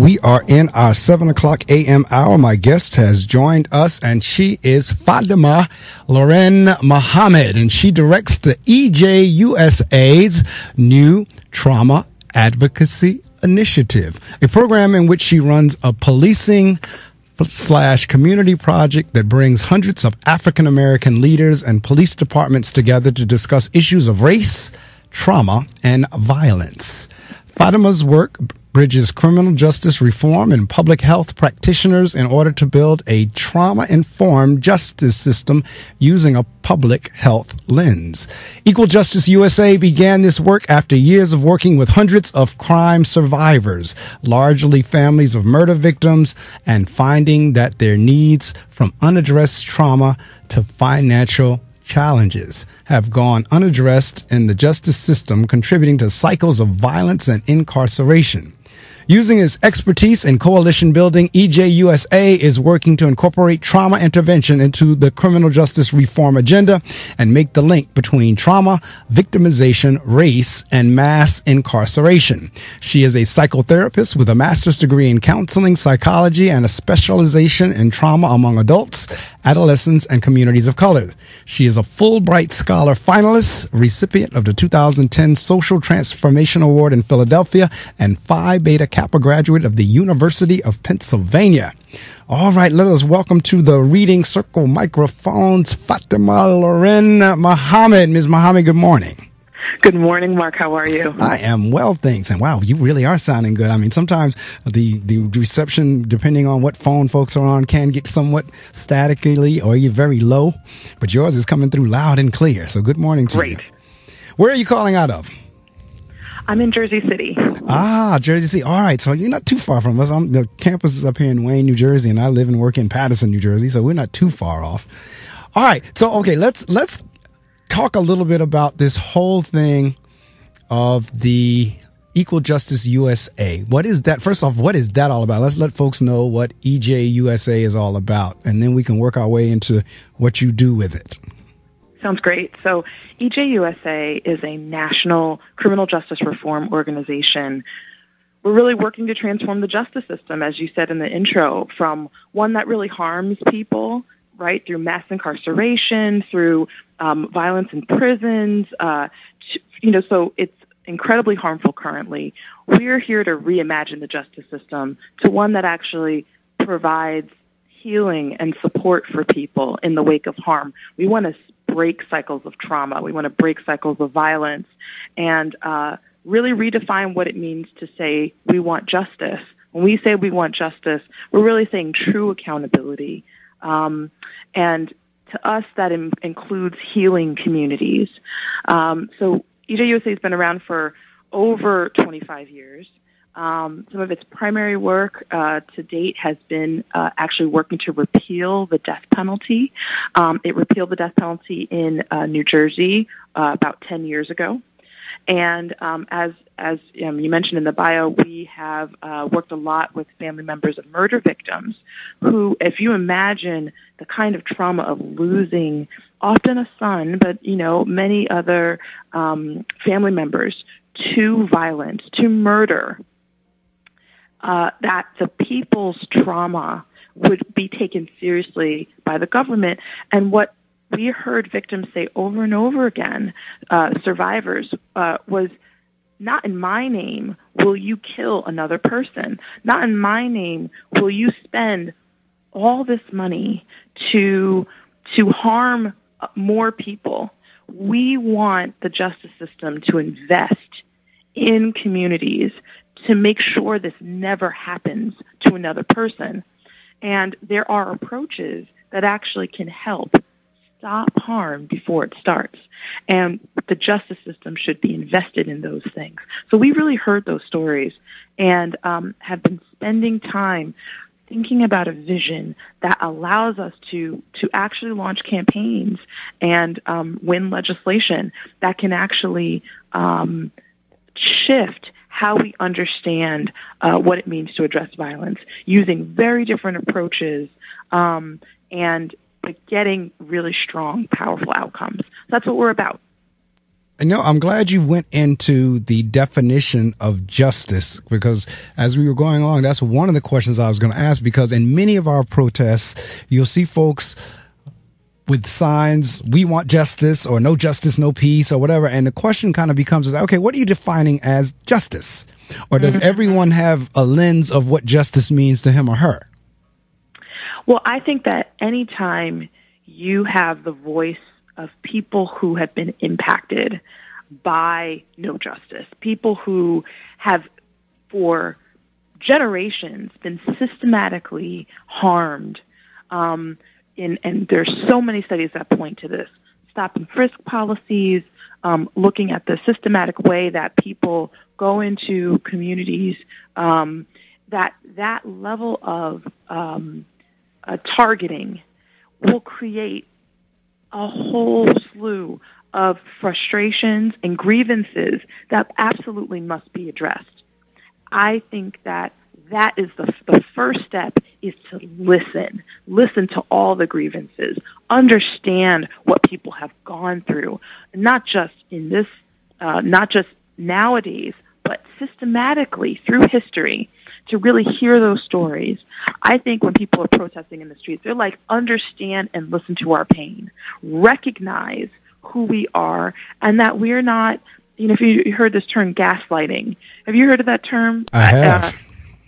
We are in our 7 o'clock a.m. hour. My guest has joined us, and she is Fatimah Loren Muhammad, and she directs the EJUSA's new Trauma Advocacy Initiative, a program in which she runs a policing slash community project that brings hundreds of African American leaders and police departments together to discuss issues of race, trauma, and violence. Fatimah's work bridges criminal justice reform and public health practitioners in order to build a trauma informed justice system using a public health lens. Equal Justice USA began this work after years of working with hundreds of crime survivors, largely families of murder victims, and finding that their needs from unaddressed trauma to financial challenges have gone unaddressed in the justice system, contributing to cycles of violence and incarceration. Using his expertise in coalition building, EJUSA is working to incorporate trauma intervention into the criminal justice reform agenda and make the link between trauma, victimization, race, and mass incarceration. She is a psychotherapist with a master's degree in counseling, psychology, and a specialization in trauma among adults, adolescents, and communities of color. She is a Fulbright Scholar finalist, recipient of the 2010 Social Transformation Award in Philadelphia, and Phi Beta Kappa graduate of the University of Pennsylvania. All right, let us welcome to the Reading Circle microphones Fatimah Loren Muhammad. Ms. Muhammad, good morning. Good morning, Marc. How are you? I am well, thanks. And wow, you really are sounding good. I mean, sometimes the, the reception, depending on what phone folks are on, can get somewhat statically or you're very low, but yours is coming through loud and clear. So good morning to Great. you. Where are you calling out of? I'm in Jersey City. Ah, Jersey City. All right, so you're not too far from us. I'm, the campus is up here in Wayne, New Jersey, and I live and work in Paterson, New Jersey, so we're not too far off. All right, so okay, let's let's talk a little bit about this whole thing of the Equal Justice USA. What is that? First off, what is that all about? Let's let folks know what EJUSA is all about, and then we can work our way into what you do with it. Sounds great. So, EJUSA is a national criminal justice reform organization. We're really working to transform the justice system, as you said in the intro, from one that really harms people, right, through mass incarceration, through um, violence in prisons. Uh, you know, so it's incredibly harmful currently. We're here to reimagine the justice system to one that actually provides healing and support for people in the wake of harm. We want to break cycles of trauma. We want to break cycles of violence and uh, really redefine what it means to say we want justice. When we say we want justice, we're really saying true accountability. Um, and to us, that in- includes healing communities. Um, so EJUSA has been around for over 25 years. Um, some of its primary work uh, to date has been uh, actually working to repeal the death penalty. Um, it repealed the death penalty in uh, New Jersey uh, about 10 years ago. And um, as as um, you mentioned in the bio, we have uh, worked a lot with family members of murder victims, who, if you imagine the kind of trauma of losing often a son, but you know many other um, family members to violence, to murder, uh, that the people's trauma would be taken seriously by the government. And what we heard victims say over and over again, uh, survivors, uh, was not in my name will you kill another person. Not in my name will you spend all this money to to harm more people. We want the justice system to invest in communities to make sure this never happens to another person. And there are approaches that actually can help stop harm before it starts. And the justice system should be invested in those things. So we really heard those stories and um, have been spending time thinking about a vision that allows us to to actually launch campaigns and um, win legislation that can actually um, shift how we understand uh, what it means to address violence using very different approaches um, and getting really strong, powerful outcomes. That's what we're about. no, I'm glad you went into the definition of justice because as we were going along, that's one of the questions I was going to ask. Because in many of our protests, you'll see folks with signs, we want justice or no justice, no peace or whatever. And the question kind of becomes, okay, what are you defining as justice? Or does mm-hmm. everyone have a lens of what justice means to him or her? Well, I think that anytime you have the voice of people who have been impacted by no justice, people who have for generations been systematically harmed. Um, in, and there's so many studies that point to this. Stop and frisk policies, um, looking at the systematic way that people go into communities, um, that that level of um, uh, targeting will create a whole slew of frustrations and grievances that absolutely must be addressed. I think that that is the, the first step is to listen. Listen to all the grievances. Understand what people have gone through, not just in this, uh, not just nowadays, but systematically through history to really hear those stories. I think when people are protesting in the streets, they're like, understand and listen to our pain, recognize who we are, and that we're not, you know, if you heard this term gaslighting, have you heard of that term? I have. Uh,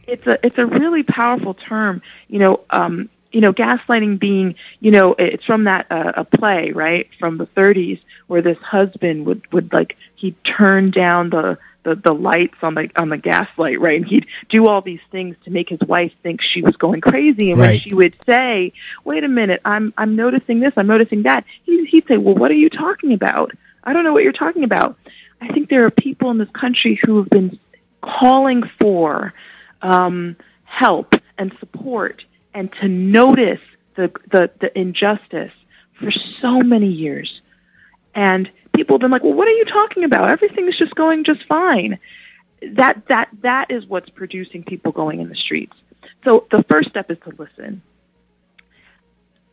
it's a it's a really powerful term. You know, um, you know, gaslighting being, you know, it's from that uh, a play, right, from the 30s, where this husband would would like he'd turn down the the the lights on the on the gaslight, right? And he'd do all these things to make his wife think she was going crazy. And right. when she would say, "Wait a minute, I'm I'm noticing this, I'm noticing that," he, he'd say, "Well, what are you talking about? I don't know what you're talking about." I think there are people in this country who have been calling for um, help and support and to notice the, the the injustice for so many years, and people have been like, well, what are you talking about? Everything is just going just fine. That that that is what's producing people going in the streets. So the first step is to listen.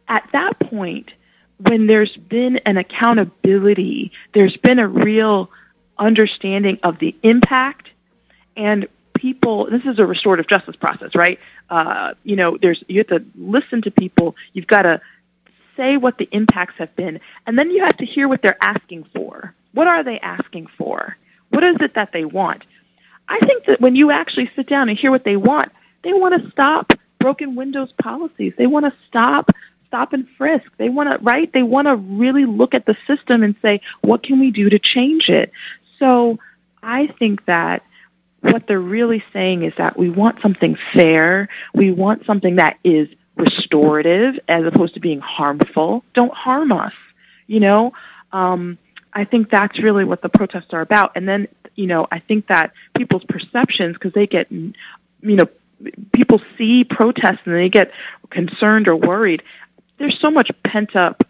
At that point, when there's been an accountability, there's been a real understanding of the impact and people this is a restorative justice process right uh, you know there's you have to listen to people you've got to say what the impacts have been, and then you have to hear what they're asking for. What are they asking for? What is it that they want? I think that when you actually sit down and hear what they want, they want to stop broken windows policies. They want to stop stop and frisk. They want to right? They want to really look at the system and say, what can we do to change it? So, I think that what they're really saying is that we want something fair. We want something that is restorative as opposed to being harmful. Don't harm us, you know? Um, I think that's really what the protests are about. And then, you know, I think that people's perceptions, because they get, you know, people see protests and they get concerned or worried. There's so much pent up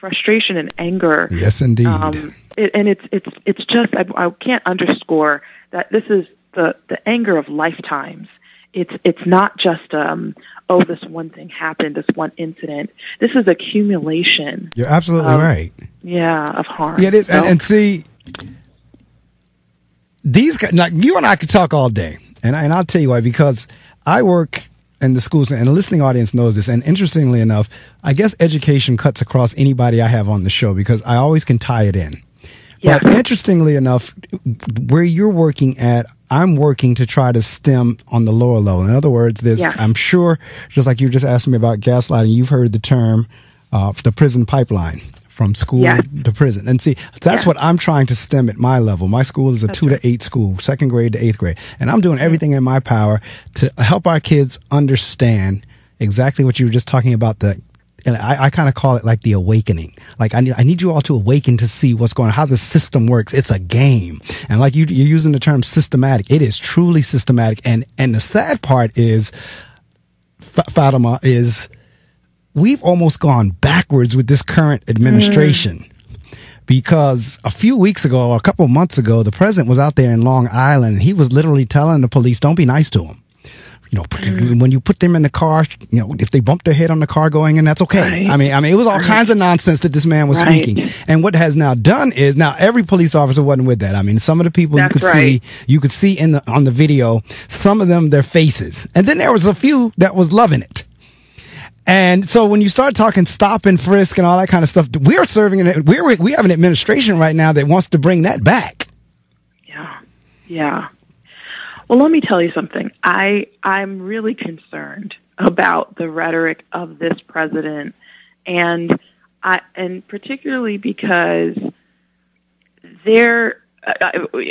frustration and anger. Yes, indeed. Um, it, and it's it's it's just I, I can't underscore that this is the the anger of lifetimes. It's it's not just um, oh, this one thing happened, this one incident. This is accumulation. You're absolutely of, right. Yeah, of harm. Yeah, it is. So, and, and, see, these guys, like you and I could talk all day, and I, and I'll tell you why. Because I work in the schools, and the listening audience knows this. And interestingly enough, I guess education cuts across anybody I have on the show because I always can tie it in. Yeah. But interestingly enough, where you're working at, I'm working to try to stem on the lower level. In other words, there's, yeah. I'm sure, just like you just asked me about gaslighting, you've heard the term, uh, the prison pipeline from school yeah. to prison. And see, that's yeah. what I'm trying to stem at my level. My school is a two to eight school, second grade to eighth grade. And I'm doing everything in my power to help our kids understand exactly what you were just talking about the and I, I kind of call it like the awakening. Like I need, I need you all to awaken to see what's going on, how the system works. It's a game. And like you, you're using the term systematic. It is truly systematic. And, and the sad part is, F- Fatimah is we've almost gone backwards with this current administration. Mm. Because a few weeks ago, a couple months ago, the president was out there in Long Island and he was literally telling the police, don't be nice to him you know, mm. when you put them in the car, you know, if they bump their head on the car going in, that's okay. Right. I mean, I mean, it was all right. kinds of nonsense that this man was right. speaking. And what has now done is now every police officer wasn't with that. I mean, some of the people that's you could see, you could see in the, on the video, some of them, their faces. And then there was a few that was loving it. And so when you start talking stop and frisk and all that kind of stuff, we're serving it. We're, we have an administration right now that wants to bring that back. Yeah. Yeah. Well, let me tell you something. I I'm really concerned about the rhetoric of this president, and I and particularly because there.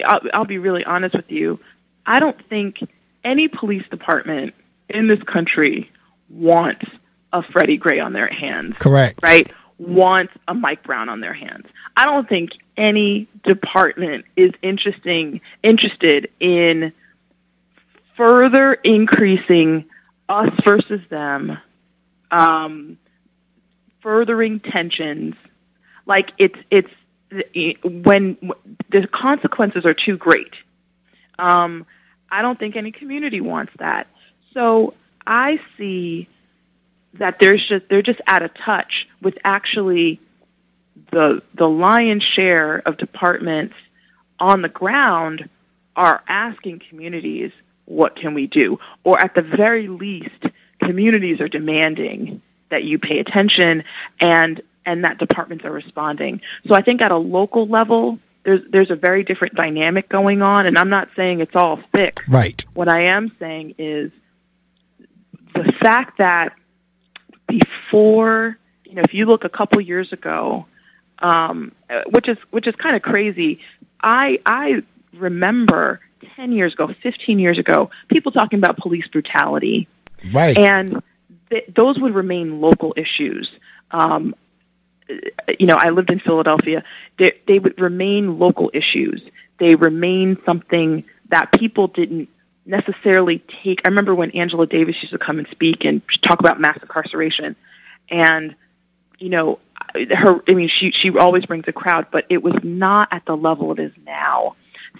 I'll, I'll be really honest with you. I don't think any police department in this country wants a Freddie Gray on their hands. Correct. Right? Wants a Mike Brown on their hands. I don't think any department is interesting interested in further increasing us versus them, um, furthering tensions. Like it's it's when the consequences are too great. Um, I don't think any community wants that. So I see that there's just they're just out of touch with actually the the lion's share of departments on the ground are asking communities what can we do? Or at the very least, communities are demanding that you pay attention and and that departments are responding. So I think at a local level, there's there's a very different dynamic going on, and I'm not saying it's all fixed. Right. What I am saying is the fact that before, you know, if you look a couple years ago, um, which is which is kind of crazy, I I remember 10 years ago, 15 years ago, people talking about police brutality. Right. And th- those would remain local issues. Um, you know, I lived in Philadelphia. They, they would remain local issues. They remain something that people didn't necessarily take. I remember when Angela Davis used to come and speak and talk about mass incarceration, and you know, her. I mean, she she always brings a crowd, but it was not at the level it is now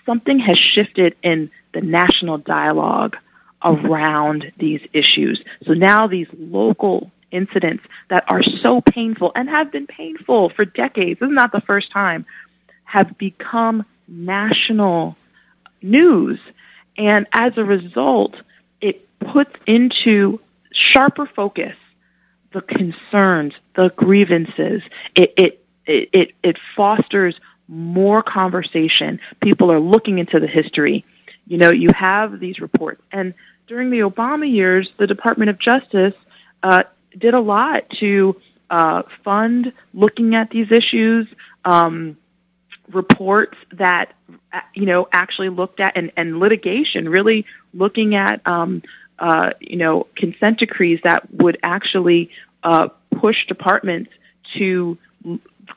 something has shifted in the national dialogue around these issues. So now these local incidents that are so painful and have been painful for decades, this is not the first time, have become national news. And as a result, it puts into sharper focus the concerns, the grievances. It, it, it, it, fosters more conversation. People are looking into the history. You know, you have these reports. And during the Obama years, the Department of Justice uh, did a lot to uh, fund looking at these issues, um, reports that, uh, you know, actually looked at, and, and litigation, really looking at, um, uh, you know, consent decrees that would actually uh, push departments to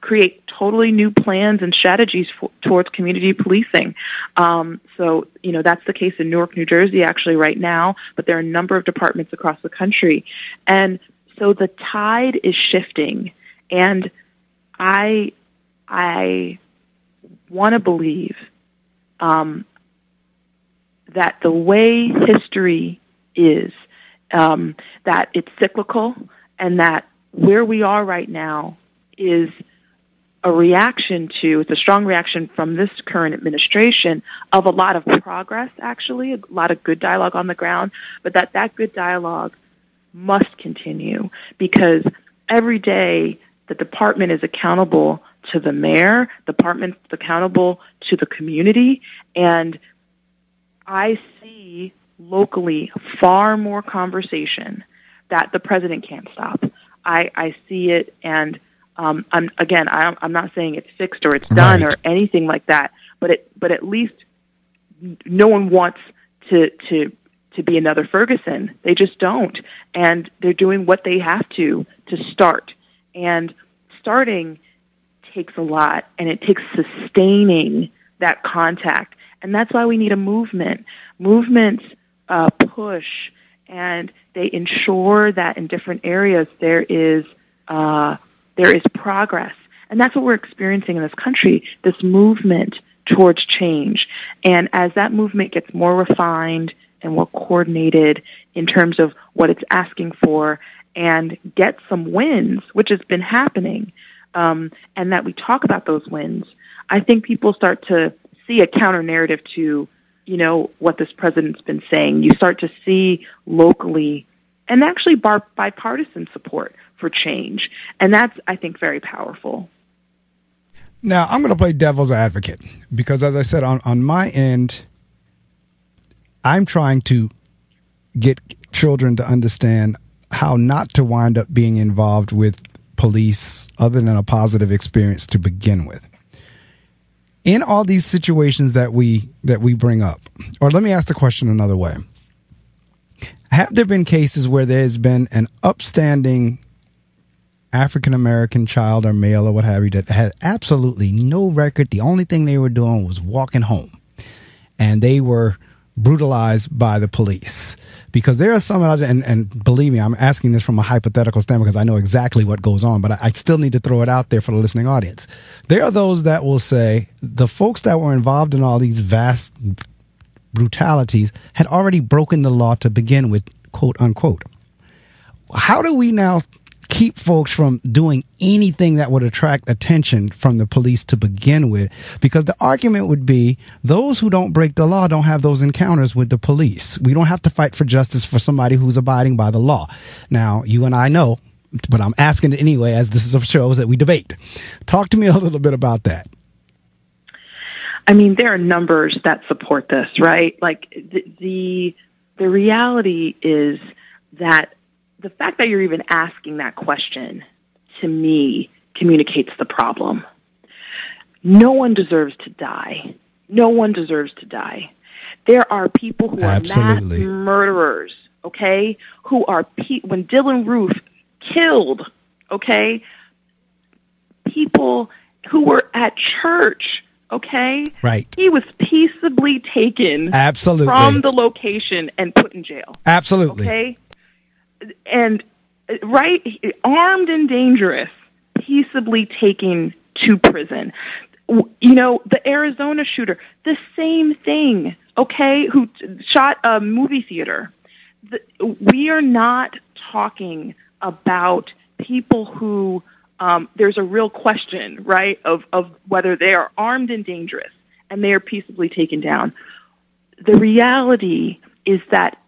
create totally new plans and strategies for, towards community policing. Um, so, you know, that's the case in Newark, New Jersey, actually, right now, but there are a number of departments across the country. And so the tide is shifting. And I, I want to believe um, that the way history is, um, that it's cyclical and that where we are right now is a reaction to, it's a strong reaction from this current administration of a lot of progress, actually, a lot of good dialogue on the ground, but that that good dialogue must continue because every day the department is accountable to the mayor, the department's accountable to the community, and I see locally far more conversation that the president can't stop. I, I see it and um, I'm again, I, I'm not saying it's fixed or it's done right. or anything like that, but it, but at least no one wants to to to be another Ferguson. They just don't, and they're doing what they have to to start. And starting takes a lot, and it takes sustaining that contact, and that's why we need a movement. Movements uh, push, and they ensure that in different areas there is. Uh, there is progress. And that's what we're experiencing in this country, this movement towards change. And as that movement gets more refined and more coordinated in terms of what it's asking for and get some wins, which has been happening, um, and that we talk about those wins, I think people start to see a counter narrative to, you know, what this president's been saying. You start to see locally and actually bar- bipartisan support for change. And that's, I think, very powerful. Now, I'm going to play devil's advocate because, as I said, on, on my end, I'm trying to get children to understand how not to wind up being involved with police other than a positive experience to begin with. In all these situations that we that we bring up, or let me ask the question another way. Have there been cases where there's been an upstanding African American child or male or what have you that had absolutely no record. The only thing they were doing was walking home. And they were brutalized by the police. Because there are some, and, and believe me, I'm asking this from a hypothetical standpoint because I know exactly what goes on, but I, I still need to throw it out there for the listening audience. There are those that will say the folks that were involved in all these vast brutalities had already broken the law to begin with, quote unquote. How do we now keep folks from doing anything that would attract attention from the police to begin with. Because the argument would be those who don't break the law don't have those encounters with the police. We don't have to fight for justice for somebody who's abiding by the law. Now, you and I know, but I'm asking it anyway, as this is a show that we debate. Talk to me a little bit about that. I mean, there are numbers that support this, right? Like the, the, the reality is that the fact that you're even asking that question to me communicates the problem. No one deserves to die. No one deserves to die. There are people who Absolutely. are mass murderers, okay? Who are pe- when Dylann Roof killed, okay? People who were at church, okay? Right. He was peaceably taken Absolutely. from the location and put in jail. Absolutely. Okay? And right armed and dangerous peaceably taken to prison. You know the arizona shooter the same thing okay who shot a movie theater. We are not talking about people who um, there's a real question right of of whether they are armed and dangerous and they are peaceably taken down. The reality is that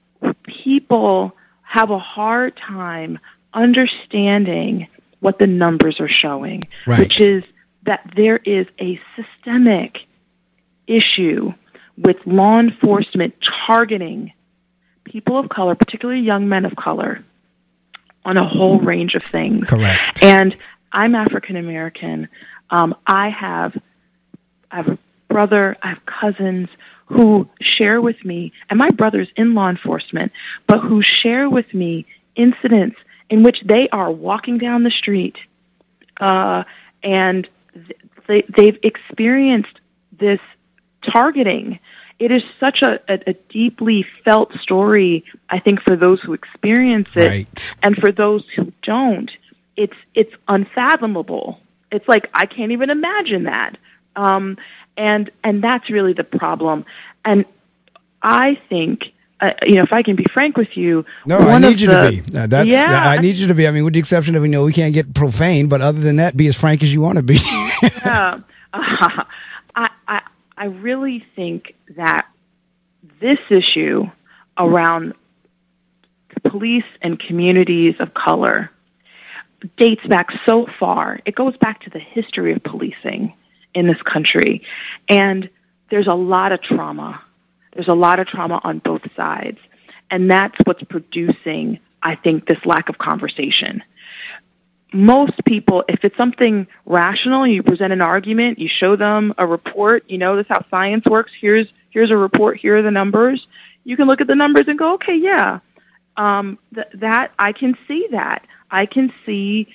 people have a hard time understanding what the numbers are showing, right. which is that there is a systemic issue with law enforcement targeting people of color, particularly young men of color, on a whole range of things. Correct. And I'm African American. Um, I have I have a brother, I have cousins who share with me, and my brother's in law enforcement, but who share with me incidents in which they are walking down the street uh, and they, they've experienced this targeting. It is such a, a, a, deeply felt story, I think, for those who experience it, right. and for those who don't, it's it's unfathomable. It's like I can't even imagine that. Um, and and that's really the problem. And I think. Uh, you know, if I can be frank with you, no, I need you the, to be. Uh, that's yeah, I need you to be. I mean, with the exception of you know we can't get profane, but other than that, be as frank as you want to be. yeah, uh, I, I I really think that this issue around police and communities of color dates back so far. It goes back to the history of policing in this country. And there's a lot of trauma. There's a lot of trauma on both sides. And that's what's producing, I think, this lack of conversation. Most people, if it's something rational, you present an argument, you show them a report, you know, this is how science works. Here's, here's a report, here are the numbers. You can look at the numbers and go, okay, yeah, um, th- that, I can see that. I can see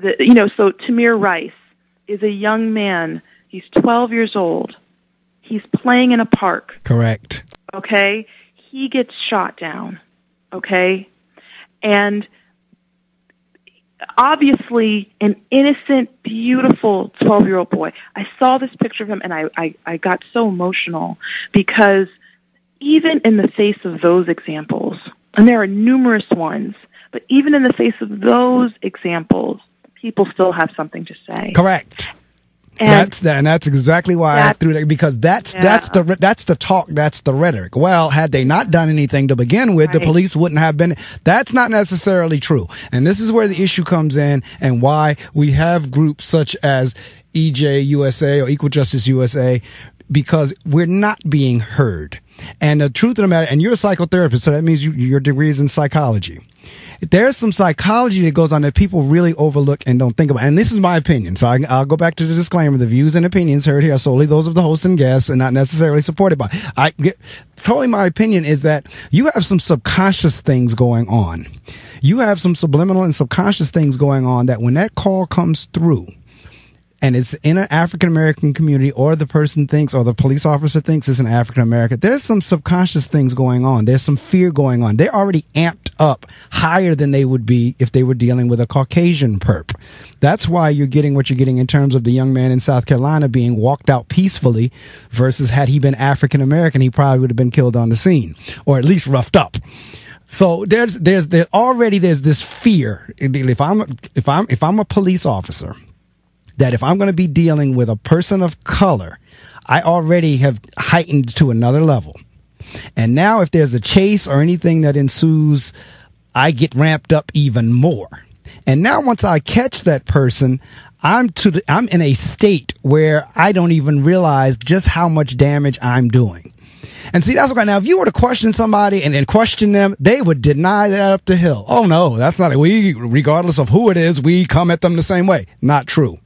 the, you know, so Tamir Rice, is a young man. He's 12 years old. He's playing in a park. Correct. Okay? He gets shot down. Okay? And obviously an innocent, beautiful 12 year old boy. I saw this picture of him and I, I, I got so emotional because even in the face of those examples, and there are numerous ones, but even in the face of those examples, people still have something to say. Correct. And that's that, and that's exactly why I threw that because that's yeah. that's the that's the talk, that's the rhetoric. Well, had they not done anything to begin with, right. the police wouldn't have been. That's not necessarily true, and this is where the issue comes in, and why we have groups such as EJ USA or Equal Justice USA because we're not being heard. And the truth of the matter, and you're a psychotherapist, so that means you, your degree is in psychology. There's some psychology that goes on that people really overlook and don't think about. And this is my opinion. So I, will go back to the disclaimer. The views and opinions heard here are solely those of the host and guests and not necessarily supported by. I totally my opinion is that you have some subconscious things going on. You have some subliminal and subconscious things going on that when that call comes through, and it's in an African American community, or the person thinks, or the police officer thinks it's an African American, there's some subconscious things going on. There's some fear going on. They're already amped up higher than they would be if they were dealing with a Caucasian perp. That's why you're getting what you're getting in terms of the young man in South Carolina being walked out peacefully versus had he been African American, he probably would have been killed on the scene or at least roughed up. So there's there's there already there's this fear. If I'm if I'm if I'm a police officer that if I'm going to be dealing with a person of color, I already have heightened to another level. And now if there's a chase or anything that ensues, I get ramped up even more. And now once I catch that person, I'm to the, I'm in a state where I don't even realize just how much damage I'm doing. And see, that's what now, if you were to question somebody and, and question them, they would deny that up the hill. Oh no, that's not it. We, regardless of who it is, we come at them the same way. Not true.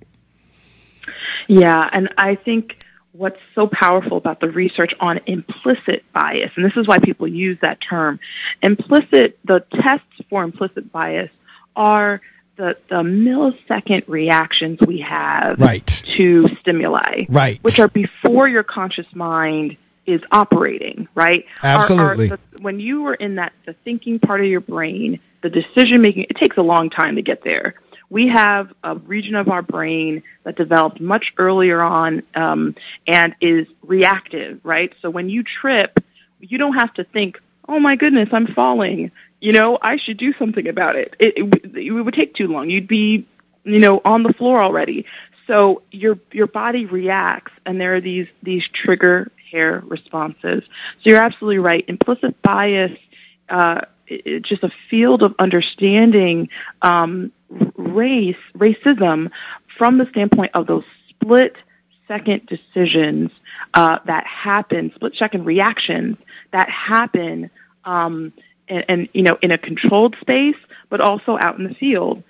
Yeah, and I think what's so powerful about the research on implicit bias, and this is why people use that term, implicit, the tests for implicit bias are the, the millisecond reactions we have right. to stimuli, right. which are before your conscious mind is operating, right? Absolutely. Are, are the, when you are in that the thinking part of your brain, the decision making, it takes a long time to get there we have a region of our brain that developed much earlier on um, and is reactive, right? So when you trip, you don't have to think, "Oh my goodness, I'm falling." You know, I should do something about it. It, it, it would take too long. You'd be, you know, on the floor already. So your your body reacts, and there are these these trigger hair responses. So you're absolutely right. Implicit bias. Uh, it's just a field of understanding um, race, racism, from the standpoint of those split second decisions uh, that happen, split second reactions that happen, um, and, and, you know, in a controlled space, but also out in the field.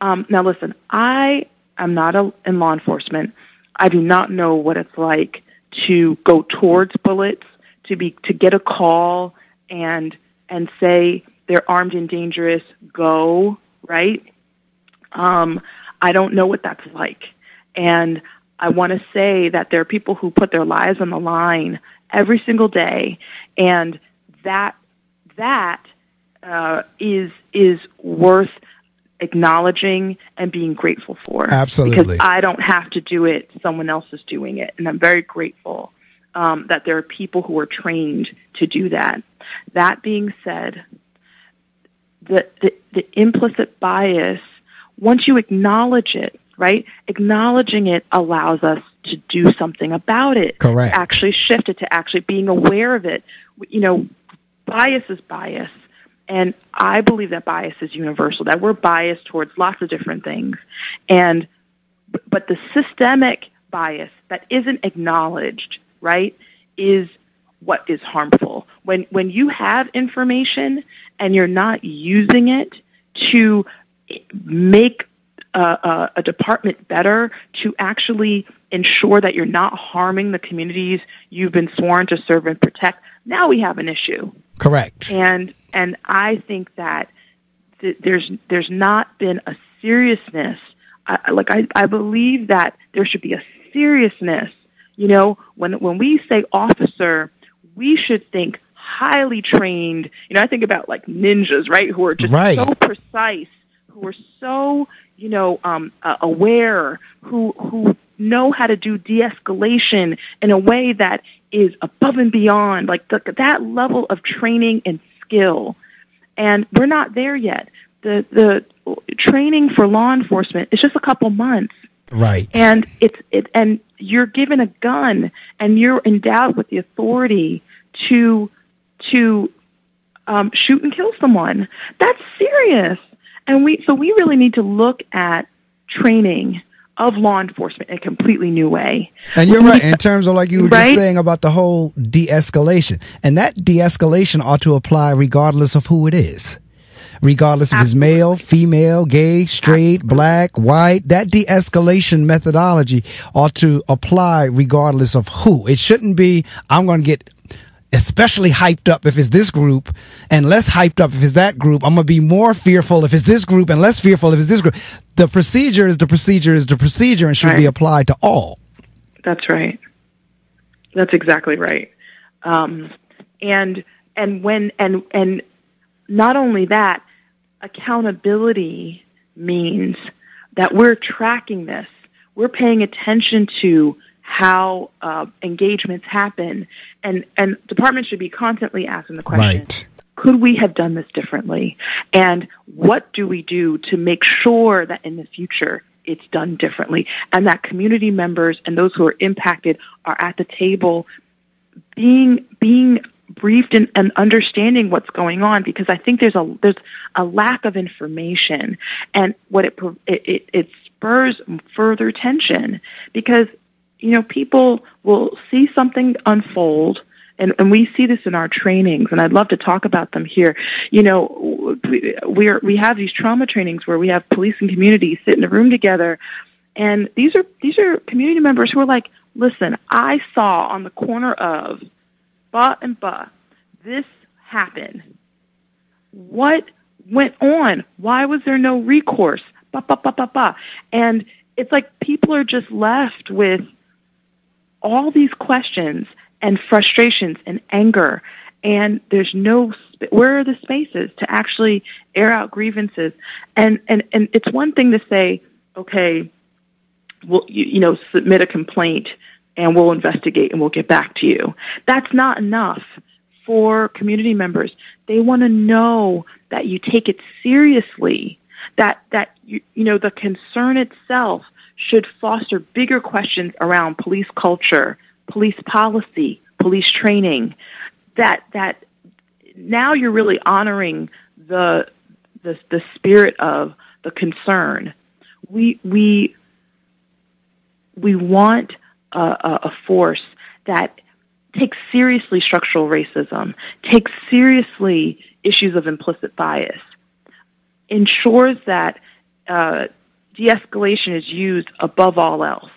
Um, now, listen, I am not a, in law enforcement. I do not know what it's like to go towards bullets, to be to get a call and and say they're armed and dangerous, go right. Um, I don't know what that's like. And I want to say that there are people who put their lives on the line every single day, and that that uh, is is worth acknowledging and being grateful for. Absolutely, because I don't have to do it; someone else is doing it, and I'm very grateful um, that there are people who are trained to do that. That being said, the, the, the implicit bias once you acknowledge it, right? Acknowledging it allows us to do something about it. Correct. Actually shift it to actually being aware of it. You know, bias is bias. And I believe that bias is universal, that we're biased towards lots of different things. And, but the systemic bias that isn't acknowledged, right, is what is harmful. When, when you have information and you're not using it to make a, a, department better to actually ensure that you're not harming the communities you've been sworn to serve and protect, now we have an issue. Correct. And and I think that th- there's there's not been a seriousness. I, like I, I believe that there should be a seriousness. You know, when when we say officer, we should think highly trained. You know, I think about like ninjas, right, who are just right. so precise who are so you know um, uh, aware, who who know how to do de-escalation in a way that is above and beyond, like the, that level of training and skill. And we're not there yet. The the training for law enforcement is just a couple months. Right. And it's it and you're given a gun and you're endowed with the authority to to um, shoot and kill someone. That's serious. And we so we really need to look at training of law enforcement in a completely new way. And you're right in terms of like you were right? just saying about the whole de-escalation. And that de-escalation ought to apply regardless of who it is regardless if it's male, female, gay, straight, Absolutely. black, white. That de escalation methodology ought to apply regardless of who. It shouldn't be, I'm going to get especially hyped up if it's this group and less hyped up if it's that group. I'm going to be more fearful if it's this group and less fearful if it's this group. The procedure is the procedure is the procedure and should right. be applied to all. That's right. That's exactly right. Um, and and when and and not only that, accountability means that we're tracking this. We're paying attention to how uh, engagements happen, and and departments should be constantly asking the question: right. Could we have done this differently? And what do we do to make sure that in the future it's done differently, and that community members and those who are impacted are at the table, being being briefed and, and understanding what's going on because I think there's a there's a lack of information and what it it, it spurs further tension because you know people will see something unfold and, and we see this in our trainings and I'd love to talk about them here. You know, we are we have these trauma trainings where we have police and community sit in a room together and these are these are community members who are like, "Listen, I saw on the corner of ba and ba. This happened. What went on? Why was there no recourse? Ba ba ba ba ba. And it's like people are just left with all these questions and frustrations and anger and there's no where are the spaces to actually air out grievances and and and it's one thing to say okay well you, you know submit a complaint and we'll investigate and we'll get back to you. That's not enough for community members. They want to know that you take it seriously, that, that you, you know, the concern itself should foster bigger questions around police culture, police policy, police training, that, that now you're really honoring the, the, the spirit of the concern. We, we, we want a, a force that takes seriously structural racism, takes seriously issues of implicit bias, ensures that uh, de escalation is used above all else.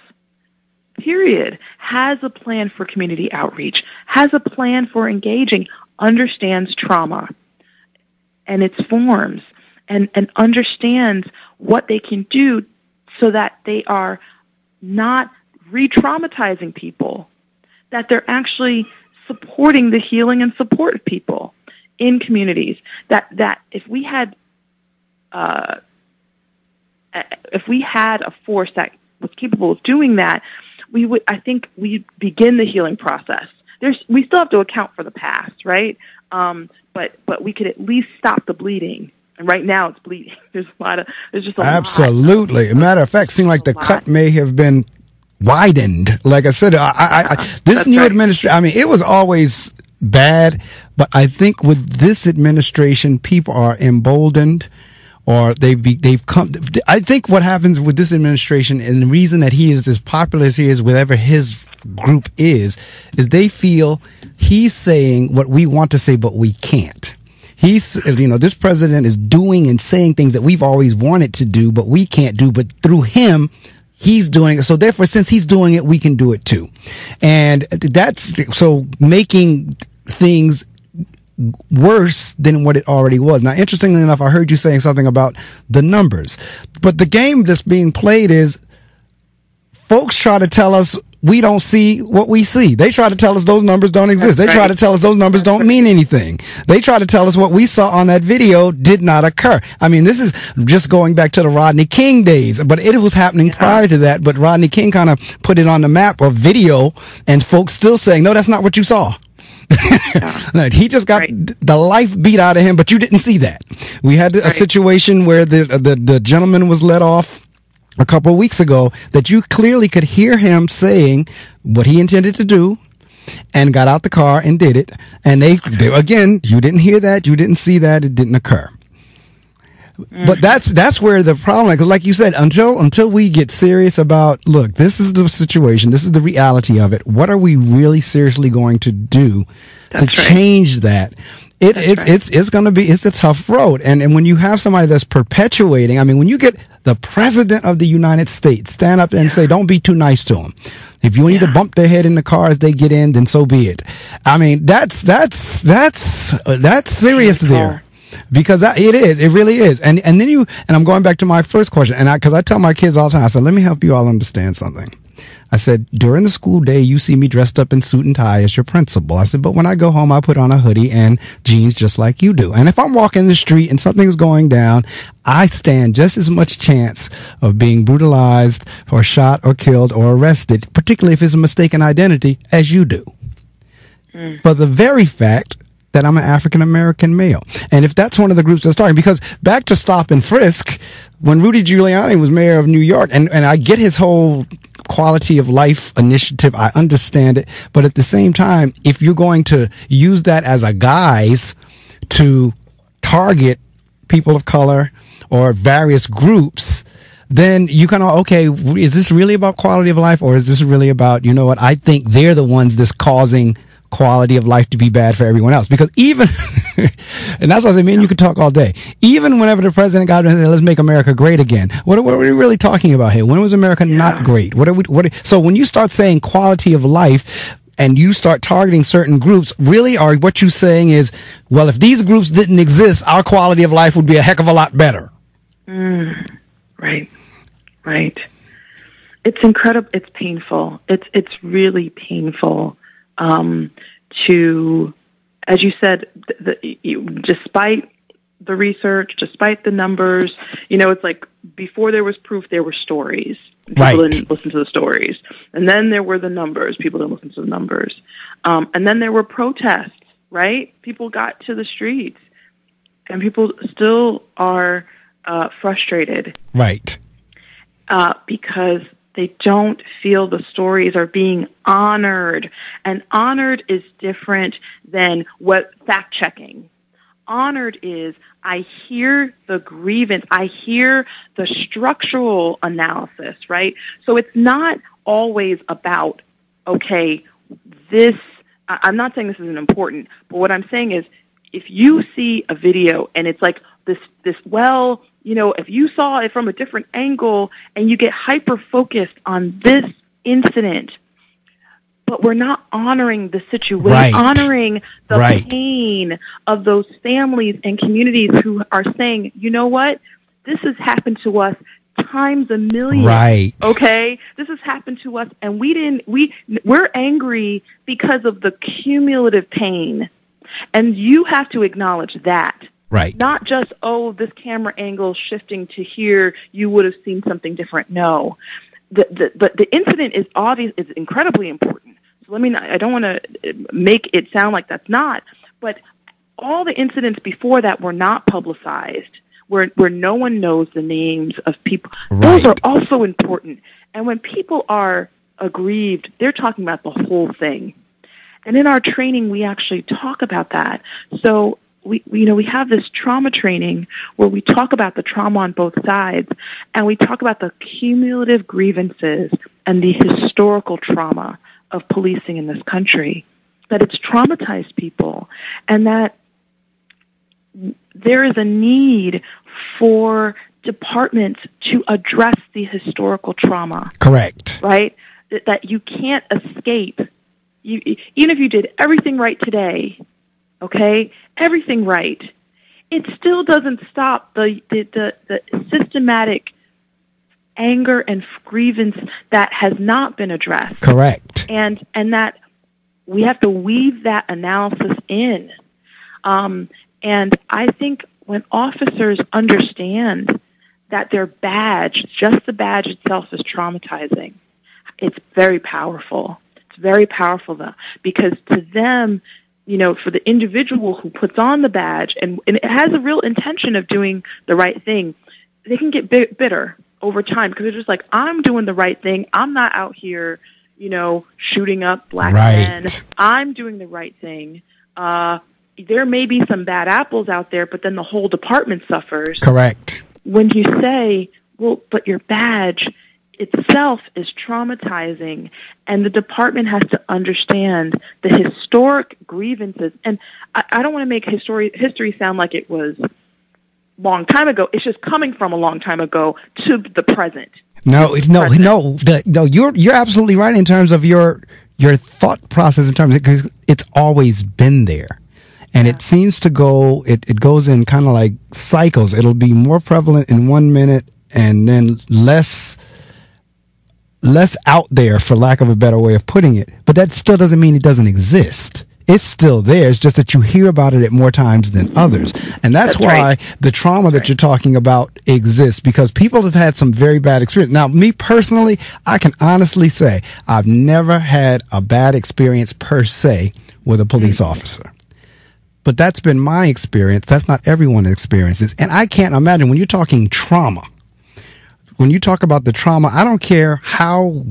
Period. Has a plan for community outreach, has a plan for engaging, understands trauma and its forms, and, and understands what they can do so that they are not re-traumatizing people, that they're actually supporting the healing and support of people in communities. That that if we had uh, if we had a force that was capable of doing that, we would I think we begin the healing process. There's we still have to account for the past, right? Um, but but we could at least stop the bleeding. And right now it's bleeding. There's a lot of there's just a absolutely. Matter of fact, seemed like the cut may have been widened. Like I said, I, I, I this That's new right. administration, I mean, it was always bad, but I think with this administration, people are emboldened or they've be, they've come. I think what happens with this administration and the reason that he is as popular as he is, whatever his group is, is they feel he's saying what we want to say, but we can't. He's, you know, this president is doing and saying things that we've always wanted to do, but we can't do. But through him, he's doing it. So therefore, since he's doing it, we can do it too. And that's so making things worse than what it already was. Now, interestingly enough, I heard you saying something about the numbers, but the game that's being played is folks try to tell us we don't see what we see. They try to tell us those numbers don't exist. They try to tell us those numbers don't mean anything. They try to tell us what we saw on that video did not occur. I mean, this is just going back to the Rodney King days, but it was happening prior to that. But Rodney King kind of put it on the map of video and folks still saying, no, that's not what you saw. He just got right. the life beat out of him, but you didn't see that. We had a right. situation where the, uh, the the gentleman was let off a couple of weeks ago that you clearly could hear him saying what he intended to do and got out the car and did it. And they, they again, you didn't hear that, you didn't see that, it didn't occur. But that's that's where the problem, like, like you said, until until we get serious about, look, this is the situation, this is the reality of it. What are we really seriously going to do that's to right. change that? It, it's right. it's it's going to be it's a tough road, and and when you have somebody that's perpetuating, I mean, when you get the president of the United States stand up and yeah. say, "Don't be too nice to him." If you need yeah. to bump their head in the car as they get in, then so be it. I mean, that's that's that's uh, that's serious there because it is, it really is. And and then you and I'm going back to my first question, and I because I tell my kids all the time, I said, let me help you all understand something. I said, during the school day, you see me dressed up in suit and tie as your principal. I said, but when I go home, I put on a hoodie and jeans just like you do. And if I'm walking the street and something's going down, I stand just as much chance of being brutalized or shot or killed or arrested, particularly if it's a mistaken identity, as you do. Mm. For the very fact that I'm an African American male. And if that's one of the groups that's talking, because back to stop and frisk, when Rudy Giuliani was mayor of New York, and, and I get his whole quality of life initiative, I understand it. But at the same time, if you're going to use that as a guise to target people of color or various groups, then you kind of okay is this really about quality of life or is this really about you know what i think they're the ones that's causing quality of life to be bad for everyone else. Because even, and that's why I say, man, you could talk all day. Even whenever the president got and said, let's make America great again. What, what are we really talking about here? When was America yeah. not great? What are we, what, are, so when you start saying quality of life, and you start targeting certain groups, really are what you're saying is, well, if these groups didn't exist, our quality of life would be a heck of a lot better. Mm, right, right. It's incredible. It's painful. It's it's really painful um, to, as you said, the, the, despite the research, despite the numbers, you know, it's like before there was proof, there were stories. People right. didn't listen to the stories. And then there were the numbers. People didn't listen to the numbers. Um, and then there were protests, right? People got to the streets. And people still are uh, frustrated. Right. Uh, because they don't feel the stories are being honored. And honored is different than what fact checking. Honored is I hear the grievance, I hear the structural analysis, right? So it's not always about, okay, this, I'm not saying this isn't important, but what I'm saying is if you see a video and it's like this, this well you know, if you saw it from a different angle and you get hyper focused on this incident, but we're not honoring the situation, right. honoring the right. pain of those families and communities who are saying, you know what, this has happened to us times a million. Right. Okay? This has happened to us and we didn't we we're angry because of the cumulative pain. And you have to acknowledge that. Right. Not just, oh, this camera angle shifting to here, you would have seen something different. No. The, the, but the incident is obvious, is incredibly important. So let me not, I don't want to uh, make it sound like that's not, but all the incidents before that were not publicized, where, where no one knows the names of people. Right. Those are also important. And when people are aggrieved, they're talking about the whole thing. And in our training, we actually talk about that. So we, you know, we have this trauma training where we talk about the trauma on both sides and we talk about the cumulative grievances and the historical trauma of policing in this country. That it's traumatized people and that there is a need for departments to address the historical trauma. Correct. Right? That, that you can't escape. You, even if you did everything right today, okay, everything right, it still doesn't stop the, the, the, the systematic anger and grievance that has not been addressed. Correct. And and that we have to weave that analysis in. Um, and I think when officers understand that their badge, just the badge itself, is traumatizing, it's very powerful. It's very powerful though, because to them, you know, for the individual who puts on the badge and, and it has a real intention of doing the right thing, they can get bitter over time because they're just like, I'm doing the right thing. I'm not out here, you know, shooting up black right. men. I'm doing the right thing. Uh, there may be some bad apples out there, but then the whole department suffers. Correct. When you say, well, but your badge itself is traumatizing, and the department has to understand the historic grievances. And I, I don't want to make history history sound like it was long time ago. It's just coming from a long time ago to the present. No, no, no, the, no. You're you're absolutely right in terms of your your thought process in terms because it's always been there. And yeah. it seems to go, it, it goes in kind of like cycles. It'll be more prevalent in one minute and then less less out there, for lack of a better way of putting it. But that still doesn't mean it doesn't exist. It's still there. It's just that you hear about it at more times than others. And that's, that's why right. the trauma that right. you're talking about exists because people have had some very bad experience. Now, me personally, I can honestly say I've never had a bad experience per se with a police mm-hmm. officer. But that's been my experience. That's not everyone's experiences. And I can't imagine when you're talking trauma, when you talk about the trauma, I don't care how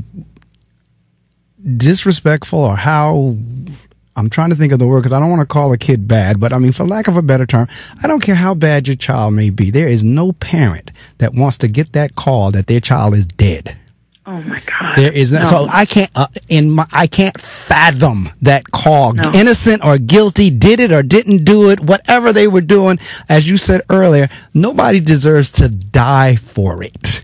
disrespectful or how I'm trying to think of the word because I don't want to call a kid bad, but I mean, for lack of a better term, I don't care how bad your child may be. There is no parent that wants to get that call that their child is dead. Oh my God! There is no. so I can't uh, in my I can't fathom that call. No. Innocent or guilty, did it or didn't do it, whatever they were doing. As you said earlier, nobody deserves to die for it.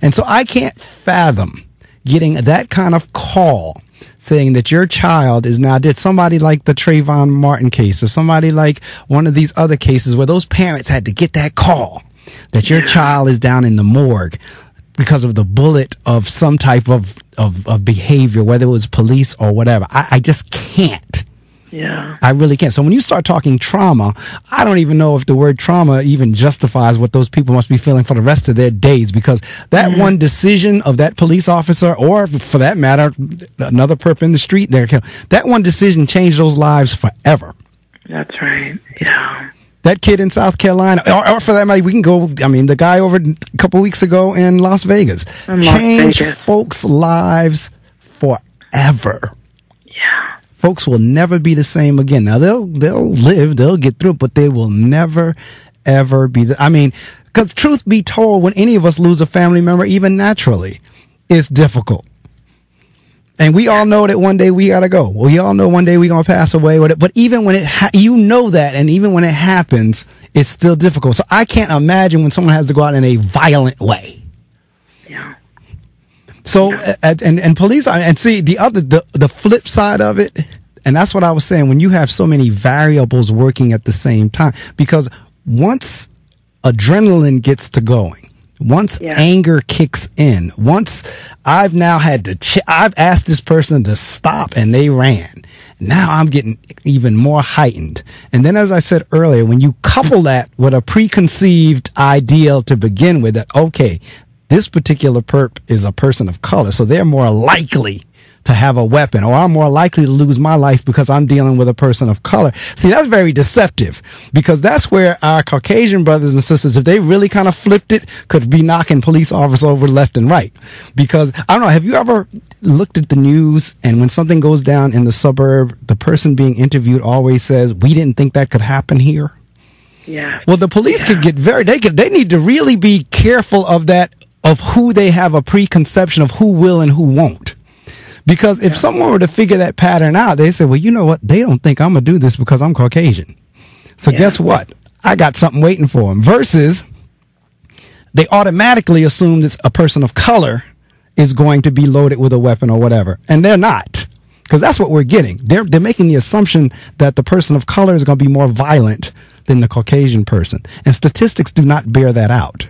And so I can't fathom getting that kind of call saying that your child is now did somebody like the Trayvon Martin case or somebody like one of these other cases where those parents had to get that call that your child is down in the morgue because of the bullet of some type of, of, of behavior, whether it was police or whatever. I, I just can't. Yeah. I really can't. So when you start talking trauma, I don't even know if the word trauma even justifies what those people must be feeling for the rest of their days because that mm-hmm. one decision of that police officer or for that matter, another perp in the street there, that one decision changed those lives forever. That's right. Yeah. That kid in South Carolina, or, or for that matter, we can go. I mean, the guy over a couple weeks ago in Las Vegas in changed Las Vegas. folks' lives forever folks will never be the same again. Now they'll they'll live, they'll get through, but they will never ever be the. I mean, because truth be told, when any of us lose a family member, even naturally, it's difficult. And we all know that one day we gotta go. You all know one day we gonna pass away. But even when it, ha- you know that, and even when it happens, it's still difficult. So I can't imagine when someone has to go out in a violent way. Yeah. So and and police and see the other the the flip side of it, and that's what I was saying. When you have so many variables working at the same time, because once adrenaline gets to going, once yeah. anger kicks in, once I've now had to, ch- I've asked this person to stop and they ran. Now I'm getting even more heightened. And then, as I said earlier, when you couple that with a preconceived ideal to begin with, that, okay, this particular perp is a person of color, so they're more likely to have a weapon, or I'm more likely to lose my life because I'm dealing with a person of color. See, that's very deceptive because that's where our Caucasian brothers and sisters, if they really kind of flipped it, could be knocking police officers over left and right. Because I don't know, have you ever looked at the news and when something goes down in the suburb, the person being interviewed always says, we didn't think that could happen here? Yeah. Well, the police yeah. could get very, they could, they need to really be careful of that of who they have a preconception of who will and who won't. Because if yeah. someone were to figure that pattern out, they say, well, you know what? They don't think I'm going to do this because I'm Caucasian. So yeah. guess what? I got something waiting for them. Versus they automatically assume that a person of color is going to be loaded with a weapon or whatever. And they're not. Because that's what we're getting. They're, they're making the assumption that the person of color is going to be more violent than the Caucasian person. And statistics do not bear that out.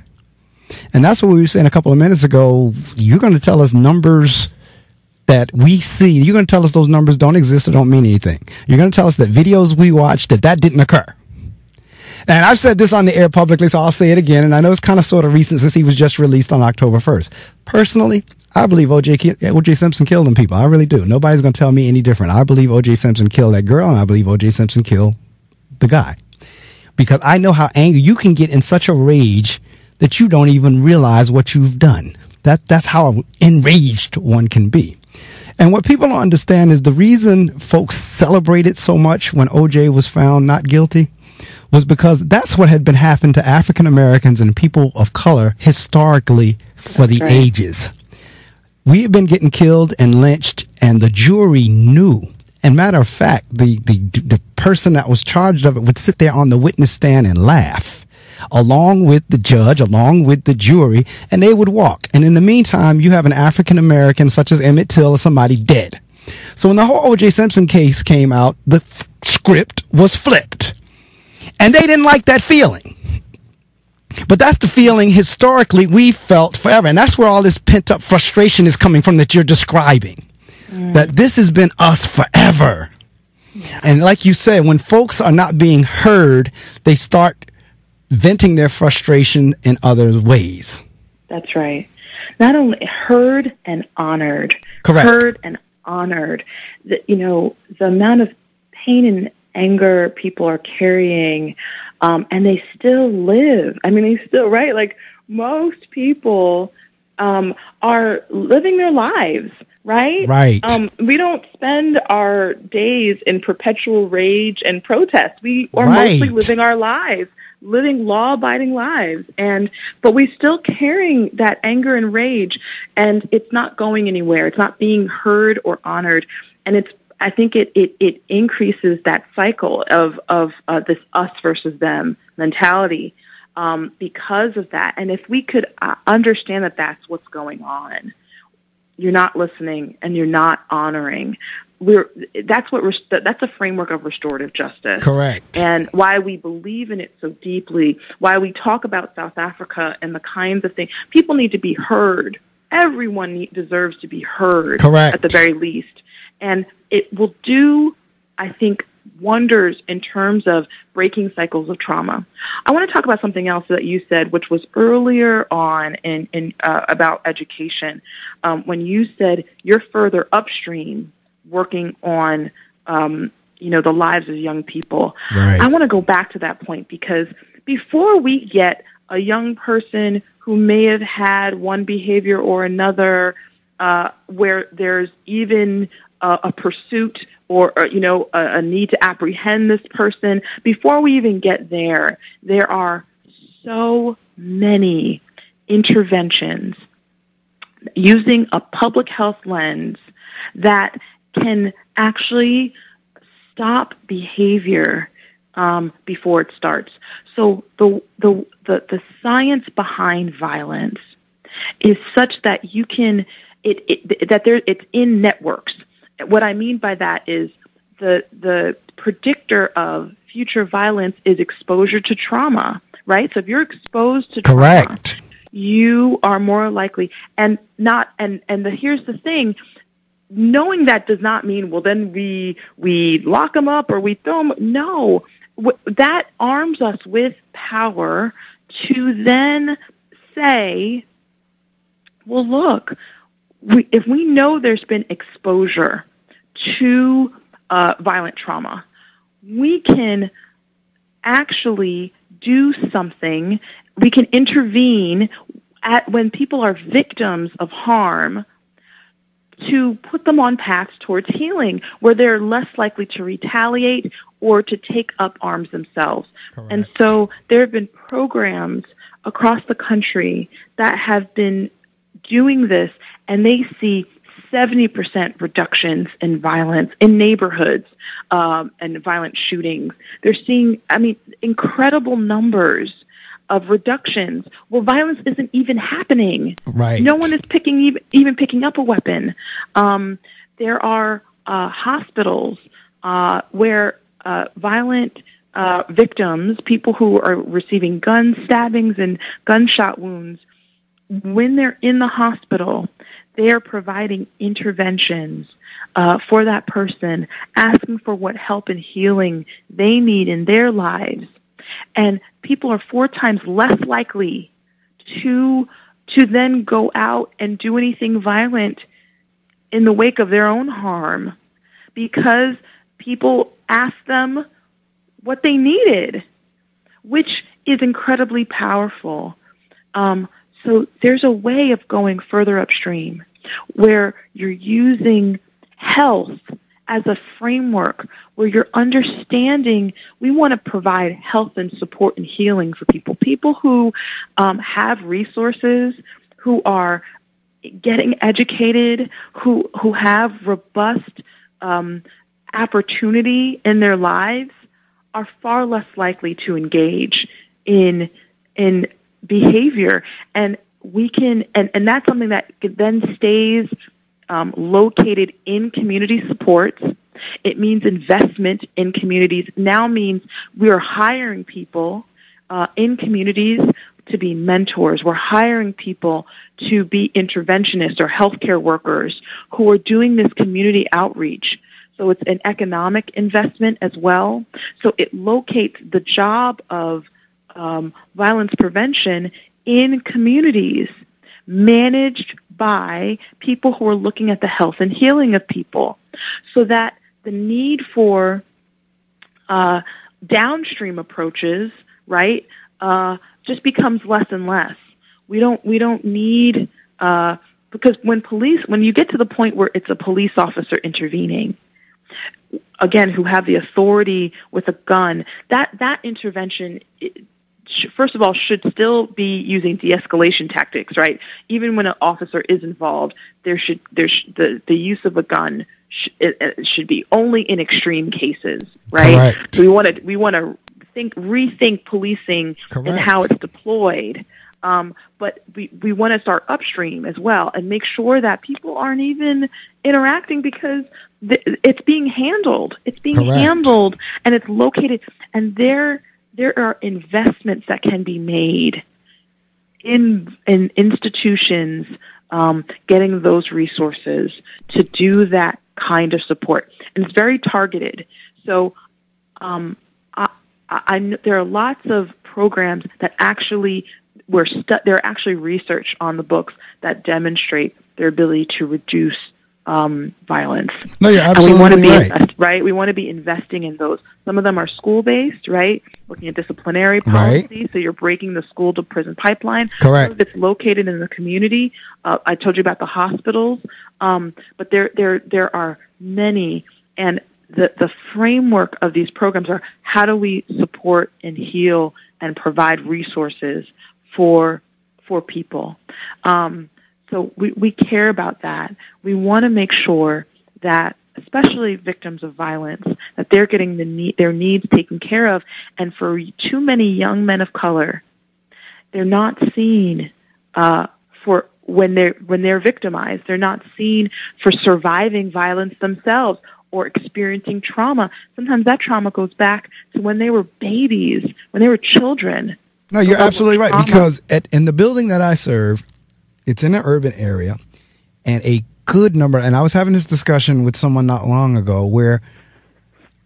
And that's what we were saying a couple of minutes ago. You're going to tell us numbers that we see. You're going to tell us those numbers don't exist or don't mean anything. You're going to tell us that videos we watched that that didn't occur. And I've said this on the air publicly, so I'll say it again. And I know it's kind of sort of recent since he was just released on October 1st. Personally, I believe OJ, OJ Simpson killed them people. I really do. Nobody's going to tell me any different. I believe OJ Simpson killed that girl, and I believe OJ Simpson killed the guy. Because I know how angry you can get in such a rage that you don't even realize what you've done. That, that's how enraged one can be. And what people don't understand is the reason folks celebrated so much when OJ was found not guilty was because that's what had been happening to African Americans and people of color historically for the right. ages. We have been getting killed and lynched, and the jury knew. And matter of fact, the, the, the person that was charged of it would sit there on the witness stand and laugh along with the judge, along with the jury, and they would walk. And in the meantime, you have an African American such as Emmett Till or somebody dead. So when the whole O.J. Simpson case came out, the f- script was flipped. And they didn't like that feeling. But that's the feeling historically we felt forever. And that's where all this pent up frustration is coming from that you're describing. Mm. That this has been us forever. Yeah. And like you said, when folks are not being heard, they start venting their frustration in other ways. That's right. Not only heard and honored. Correct. Heard and honored. The, you know, the amount of pain and anger people are carrying, um, and they still live. I mean, they still, right? Like most people um, are living their lives right? Right. Um, we don't spend our days in perpetual rage and protest. We are right. mostly living our lives living law abiding lives. And but we still carrying that anger and rage and it's not going anywhere. It's not being heard or honored. And it's i think it it, it increases that cycle of of uh, this us versus them mentality um, because of that. And if we could uh, understand that that's what's going on you're not listening and you're not honoring we're that's what rest- that's a framework of restorative justice. Correct. And why we believe in it so deeply, why we talk about South Africa and the kinds of things people need to be heard. Everyone need, deserves to be heard. Correct. At the very least, and it will do, I think, wonders in terms of breaking cycles of trauma. I want to talk about something else that you said, which was earlier on in, in uh, about education, um, when you said you're further upstream working on um, you know the lives of young people. Right. I want to go back to that point because before we get a young person who may have had one behavior or another, uh, where there's even a, a pursuit or, or, you know a, a need to apprehend this person, before we even get there, there are so many interventions using a public health lens that can actually stop behavior um, before it starts. So the, the the the science behind violence is such that you can it, it that there it's in networks. What I mean by that is the the predictor of future violence is exposure to trauma, right? So if you're exposed to Correct. trauma, you are more likely and not and and the here's the thing knowing that does not mean well then we we lock them up or we throw them no. That arms us with power to then say well look we, if we know there's been exposure to uh, violent trauma we can actually do something. We can intervene at when people are victims of harm to put them on paths towards healing where they're less likely to retaliate or to take up arms themselves. Correct. And so there have been programs across the country that have been doing this and they see 70% reductions in violence in neighborhoods um, and violent shootings. They're seeing, I mean, incredible numbers of reductions. Well, violence isn't even happening. Right. No one is picking even, even picking up a weapon. Um, there are uh, hospitals uh, where uh, violent uh, victims, people who are receiving gun stabbings and gunshot wounds, when they're in the hospital, they are providing interventions uh, for that person, asking for what help and healing they need in their lives. And people are four times less likely to to then go out and do anything violent in the wake of their own harm because people asked them what they needed, which is incredibly powerful. Um, so there's a way of going further upstream where you're using health as a framework where you're understanding we want to provide health and support and healing for people. People who um, have resources, who are getting educated, who who have robust um, opportunity in their lives, are far less likely to engage in in behavior, and we can and and that's something that then stays um, located in community supports. It means investment in communities. Now means we are hiring people uh, in communities to be mentors. We're hiring people to be interventionists or healthcare workers who are doing this community outreach. So it's an economic investment as well. So it locates the job of um, violence prevention in communities managed by people who are looking at the health and healing of people so that the need for uh, downstream approaches, right, uh, just becomes less and less. We don't we don't need uh, because when police when you get to the point where it's a police officer intervening, again who have the authority with a gun, that that intervention first of all, should still be using de-escalation tactics, right? Even when an officer is involved, there should there's the the use of a gun sh- it, it should be only in extreme cases, right? Correct. So we want to we want to think rethink policing Correct. and how it's deployed. Um, but we, we want to start upstream as well and make sure that people aren't even interacting because th- it's being handled. It's being Correct. handled and it's located and they're there are investments that can be made in in institutions um, getting those resources to do that kind of support, and it's very targeted. So, um, I, I, there are lots of programs that actually were stu- there are actually research on the books that demonstrate their ability to reduce um, violence. No, you're And we want to absolutely be right. invest- right. We want to be investing in those. Some of them are school based, right? Looking at disciplinary Right. so you're breaking the school to prison pipeline. Correct. Some of it's located in the community. Uh, I told you about the hospitals, um, but there there there are many, and the the framework of these programs are how do we support and heal and provide resources for for people. Um, so we, we care about that. We want to make sure that, especially victims of violence, that they're getting the need, their needs taken care of. And for too many young men of color, they're not seen uh, for when they're when they're victimized. They're not seen for surviving violence themselves or experiencing trauma. Sometimes that trauma goes back to when they were babies, when they were children. No, you're absolutely right because at, in the building that I serve, it's in an urban area, and a good number. And I was having this discussion with someone not long ago where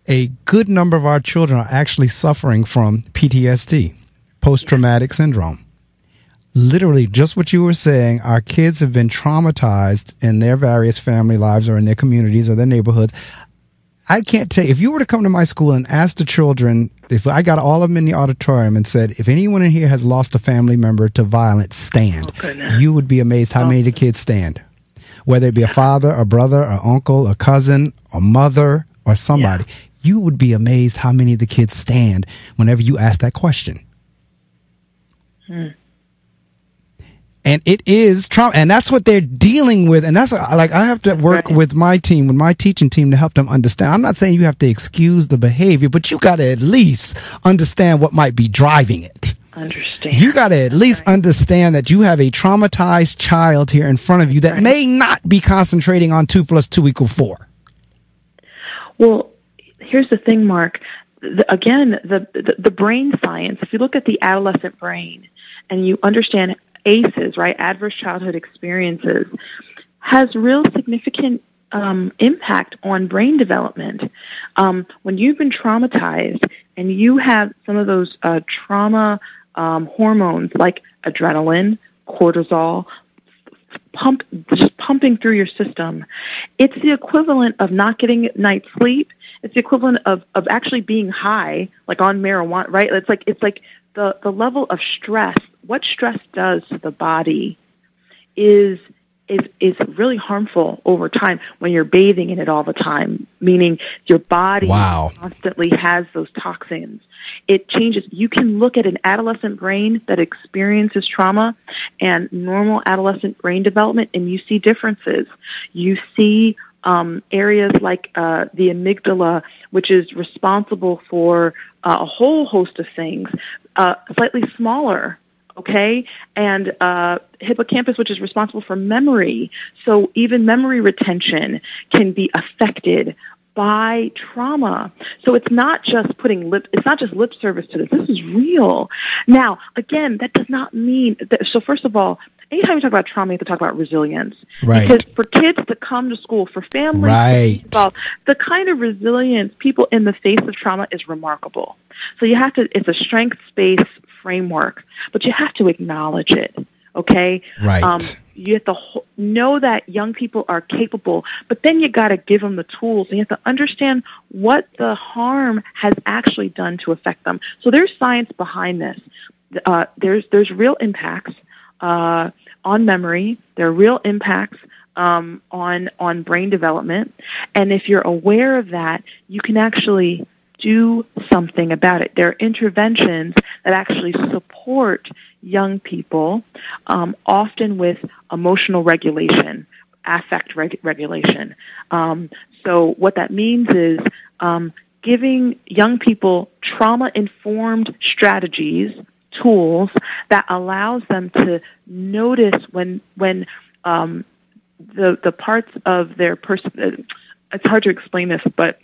a good number of our children are actually suffering from PTSD, post traumatic syndrome. Literally, just what you were saying, our kids have been traumatized in their various family lives or in their communities or their neighborhoods. I can't tell if you were to come to my school and ask the children if I got all of them in the auditorium and said if anyone in here has lost a family member to violence stand Oh, you would be amazed how oh. many of the kids stand. Whether it be a father a brother a uncle a cousin a mother or somebody. You would be amazed how many of the kids stand whenever you ask that question hmm. And it is trauma and that's what they're dealing with and that's uh, like i have to work Right. with my team with my teaching team to help them understand i'm not saying you have to excuse the behavior but you got to at least understand what might be driving it Understand? you got to at least understand that you have a traumatized child here in front of you that Right. may not be concentrating on two plus two equal four Well, here's the thing, Marc. The, again, the, the the brain science. If you look at the adolescent brain and you understand ACEs, right, adverse childhood experiences, has real significant um, impact on brain development. Um, when you've been traumatized and you have some of those uh, trauma um, hormones like adrenaline, cortisol, pump just pumping through your system, it's the equivalent of not getting night's sleep. It's the equivalent of, of actually being high, like on marijuana, right? It's like it's like the, the level of stress. What stress does to the body is is is really harmful over time when you're bathing in it all the time meaning your body wow. constantly has those toxins it changes you can look at an adolescent brain that experiences trauma and normal adolescent brain development and you see differences you see um, areas like uh, the amygdala, which is responsible for uh, a whole host of things, uh, slightly smaller okay? And uh, hippocampus, which is responsible for memory. So even memory retention can be affected by trauma. So it's not just putting lip, it's not just lip service to this. This is real. Now, again, that does not mean that, so first of all, anytime you talk about trauma, you have to talk about resilience. Right. Because for kids to come to school, for families right. to the kind of resilience people in the face of trauma is remarkable. So you have to, it's a strength-based framework, but you have to acknowledge it. Okay. Right. Um, you have to know that young people are capable, but then you got to give them the tools and you have to understand what the harm has actually done to affect them. So there's science behind this. Uh, there's there's real impacts uh, on memory. There are real impacts um, on on brain development, and if you're aware of that, you can actually do something about it. There are interventions that actually support young people, um, often with emotional regulation, affect reg- regulation. Um, so what that means is um, giving young people trauma-informed strategies, tools that allows them to notice when when um, the the parts of their person. It's hard to explain this, but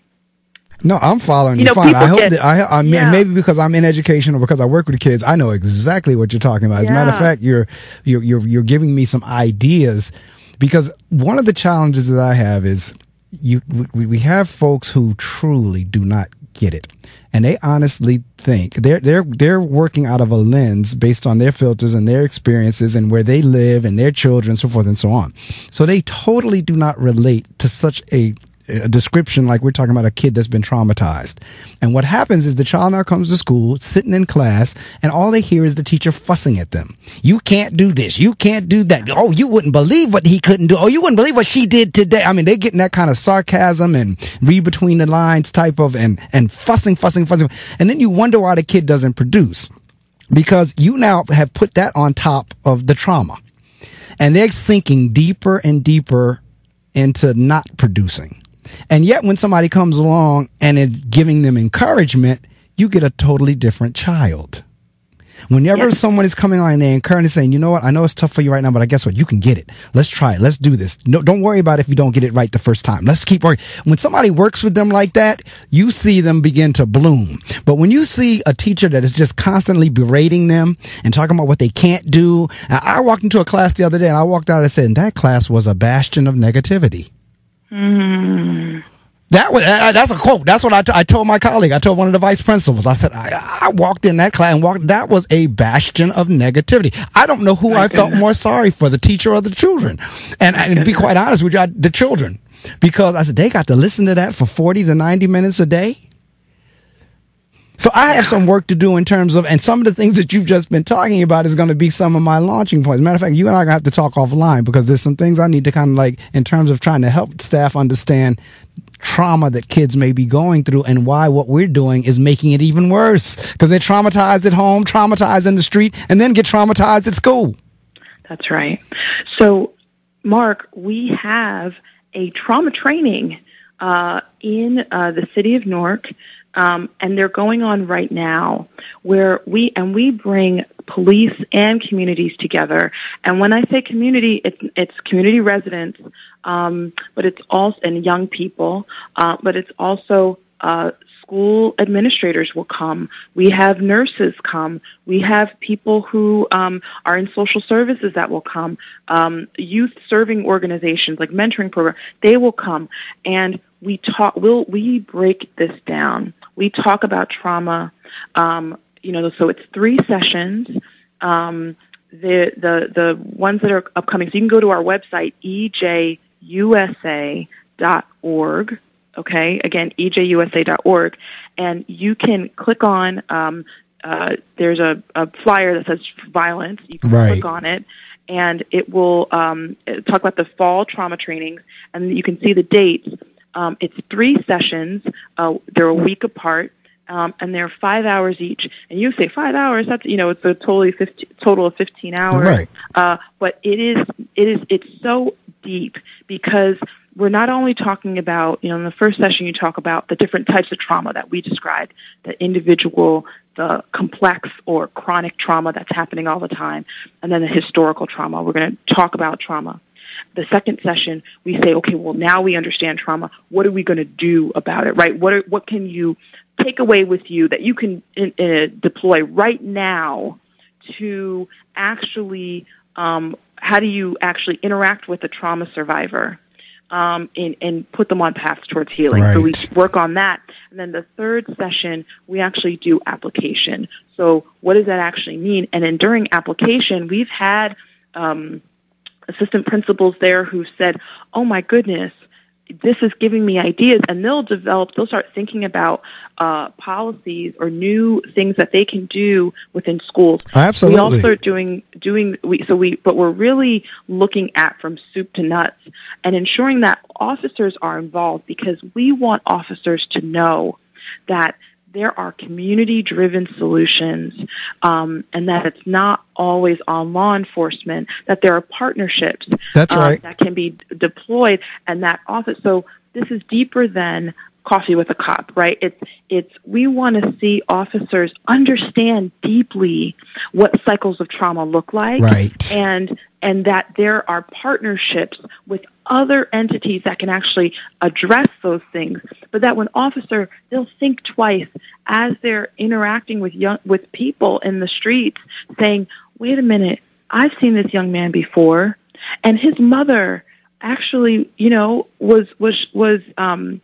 no, I'm following you. you know, fine. I hope get, that I, I mean, yeah. maybe because I'm in education or because I work with kids, I know exactly what you're talking about. As yeah. a matter of fact, you're, you're, you're, you're giving me some ideas because one of the challenges that I have is you, we, we have folks who truly do not get it. And they honestly think they're, they're, they're working out of a lens based on their filters and their experiences and where they live and their children, so forth and so on. So they totally do not relate to such a a description like we're talking about a kid that's been traumatized. And what happens is the child now comes to school, sitting in class, and all they hear is the teacher fussing at them. You can't do this. You can't do that. Oh, you wouldn't believe what he couldn't do. Oh, you wouldn't believe what she did today. I mean, they're getting that kind of sarcasm and read between the lines type of and, and fussing, fussing, fussing. And then you wonder why the kid doesn't produce because you now have put that on top of the trauma and they're sinking deeper and deeper into not producing. And yet when somebody comes along and is giving them encouragement, you get a totally different child. Whenever yes. someone is coming on and they're encouraging, saying, you know what, I know it's tough for you right now, but I guess what? You can get it. Let's try it. Let's do this. No, don't worry about if you don't get it right the first time. Let's keep working. When somebody works with them like that, you see them begin to bloom. But when you see a teacher that is just constantly berating them and talking about what they can't do, I walked into a class the other day and I walked out and said, that class was a bastion of negativity. Mm. That was uh, that's a quote. That's what I, t- I told my colleague. I told one of the vice principals. I said I, I walked in that class and walked. That was a bastion of negativity. I don't know who my I goodness. felt more sorry for, the teacher or the children. And, and to be quite honest with you, I, the children, because I said they got to listen to that for forty to ninety minutes a day. So I have some work to do in terms of, and some of the things that you've just been talking about is going to be some of my launching points. Matter of fact, you and I are going to have to talk offline because there's some things I need to kind of like, in terms of trying to help staff understand trauma that kids may be going through and why what we're doing is making it even worse because they're traumatized at home, traumatized in the street, and then get traumatized at school. That's right. So, Marc, we have a trauma training uh, in uh, the city of Newark um, and they're going on right now where we and we bring police and communities together. And when I say community, it's it's community residents, um, but it's also and young people, uh, but it's also uh, school administrators will come. We have nurses come. We have people who um, are in social services that will come. Um, youth serving organizations like mentoring program, they will come, and we talk. We'll we break this down. We talk about trauma. Um, you know, so it's three sessions. Um, the the the ones that are upcoming. So you can go to our website ejusa.org okay? Again, ejusa.org, and you can click on, um, uh, there's a, a, flyer that says violence. You can right. click on it, and it will um, talk about the fall trauma trainings, and you can see the dates. Um, it's three sessions. Uh, they're a week apart. Um, and they're five hours each. And you say five hours? That's you know, it's a totally 15, total of fifteen hours. Right. Uh, but it is, it is, it's so deep because we're not only talking about, you know, in the first session you talk about the different types of trauma that we described, the individual, the complex or chronic trauma that's happening all the time, and then the historical trauma. We're going to talk about trauma. The second session, we say, okay, well, now we understand trauma. What are we going to do about it, right? What are, what can you take away with you that you can in, in, deploy right now to actually, um, how do you actually interact with a trauma survivor? Um, and, and put them on paths towards healing. Right. So we work on that. And then the third session, we actually do application. So what does that actually mean? And then during application, we've had um, assistant principals there who said, oh my goodness, this is giving me ideas and they'll develop they'll start thinking about uh, policies or new things that they can do within schools. Absolutely. we also are doing doing we so we but we're really looking at from soup to nuts and ensuring that officers are involved because we want officers to know that there are community driven solutions um, and that it's not always on law enforcement that there are partnerships that's um, right. that can be deployed and that office so this is deeper than coffee with a cop right? It's it's we want to see officers understand deeply what cycles of trauma look like right. and and that there are partnerships with other entities that can actually address those things, but that when officer, they'll think twice as they're interacting with young, with people in the streets saying, wait a minute, I've seen this young man before. And his mother actually, you know, was, was, was, um,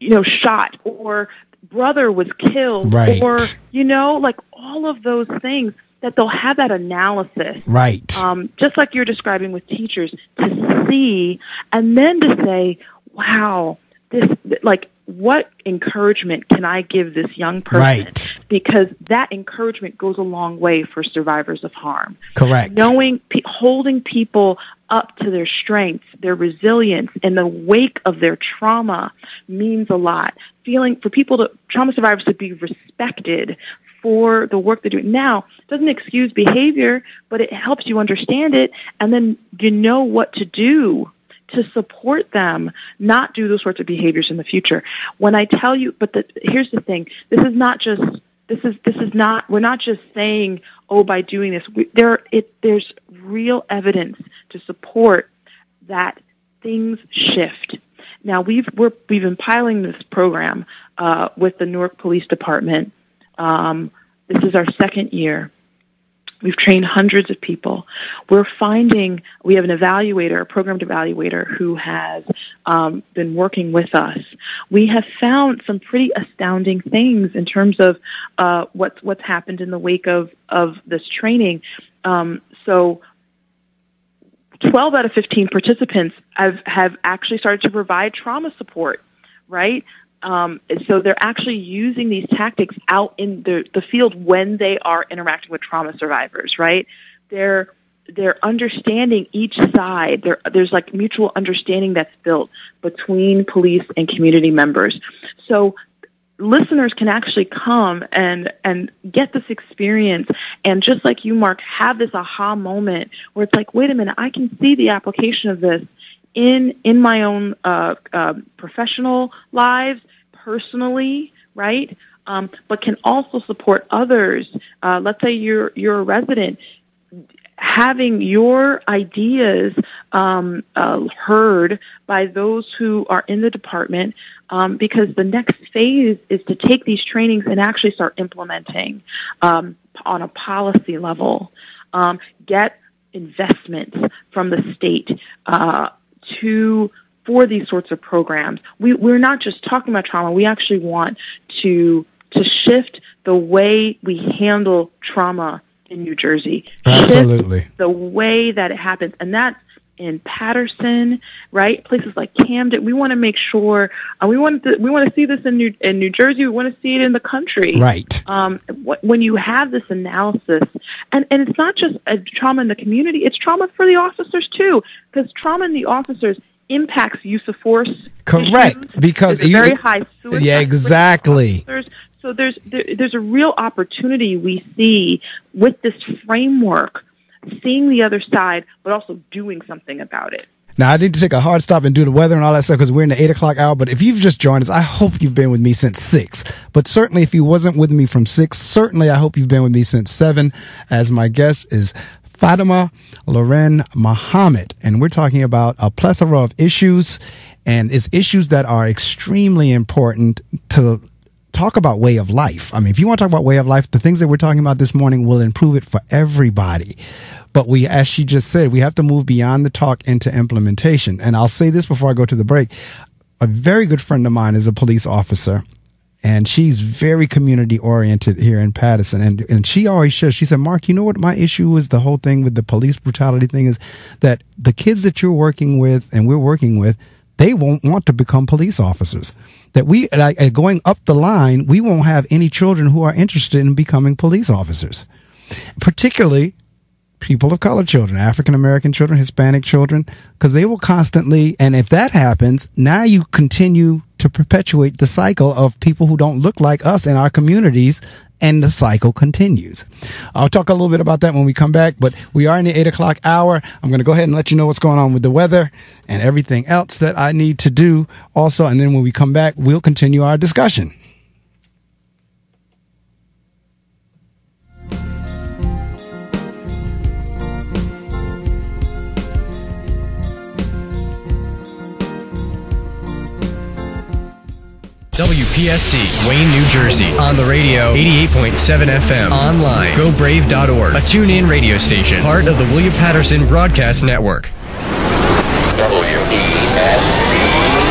you know, shot or brother was killed right. or, you know, like all of those things that they'll have that analysis. Right. Um, just like you're describing with teachers to see and then to say, wow, this, like, what encouragement can I give this young person? Right. Because that encouragement goes a long way for survivors of harm. Correct. Knowing, holding people up to their strengths, their resilience in the wake of their trauma means a lot. Feeling for people to, trauma survivors to be respected for the work they're doing. Now doesn't excuse behavior, but it helps you understand it and then you know what to do to support them not do those sorts of behaviors in the future. When I tell you, but the, here's the thing, this is not just this is this is not we're not just saying oh by doing this. We, there it there's real evidence to support that things shift. Now we've we're, we've been piloting this program uh, with the Newark Police Department um, this is our second year. We've trained hundreds of people. We're finding we have an evaluator, a programmed evaluator, who has um, been working with us. We have found some pretty astounding things in terms of uh, what's what's happened in the wake of of this training. Um, so 12 out of 15 participants have, have actually started to provide trauma support, right? Um, so they're actually using these tactics out in the, the field when they are interacting with trauma survivors, right? They're they're understanding each side. There, there's like mutual understanding that's built between police and community members. So listeners can actually come and and get this experience and just like you Marc have this aha moment where it's like wait a minute i can see the application of this in in my own uh, uh, professional lives, personally, right? Um, but can also support others. Uh, let's say you're you're a resident, having your ideas um, uh, heard by those who are in the department um, because the next phase is to take these trainings and actually start implementing um, on a policy level. Um, get investments from the state uh, to for these sorts of programs. We, we're not just talking about trauma. We actually want to to shift the way we handle trauma in New Jersey. Absolutely. the way that it happens. And that's in Paterson, right? Places like Camden. We want to make sure uh, we want to we want to see this in New in New Jersey. We want to see it in the country, right? Um, wh- when you have this analysis, and and it's not just a trauma in the community; it's trauma for the officers too, because trauma in the officers impacts use of force. Correct, issues. because There's very high suicide yeah, exactly. So there's there, there's a real opportunity we see with this framework, seeing the other side, but also doing something about it. Now I need to take a hard stop and do the weather and all that stuff because we're in the eight o'clock hour. But if you've just joined us, I hope you've been with me since six. But certainly, if you wasn't with me from six, certainly I hope you've been with me since seven. As my guest is Fatimah Loren Muhammad, and we're talking about a plethora of issues, and it's issues that are extremely important to talk about way of life. I mean, if you want to talk about way of life, the things that we're talking about this morning will improve it for everybody. But we, as she just said, we have to move beyond the talk into implementation. And I'll say this before I go to the break. A very good friend of mine is a police officer and she's very community oriented here in Paterson. And, and she always says, she said, Marc, you know what my issue is? The whole thing with the police brutality thing is that the kids that you're working with and we're working with, they won't want to become police officers. That we, like, uh, going up the line, we won't have any children who are interested in becoming police officers. Particularly people of color children, African American children, Hispanic children, because they will constantly, and if that happens, now you continue to perpetuate the cycle of people who don't look like us in our communities, and the cycle continues. I'll talk a little bit about that when we come back, but we are in the eight o'clock hour. I'm going to go ahead and let you know what's going on with the weather and everything else that I need to do also. And then when we come back, we'll continue our discussion. WPSC, Wayne, New Jersey. On the radio, 88.7 FM. Online, gobrave.org. A tune in radio station. Part of the William Paterson Broadcast Network.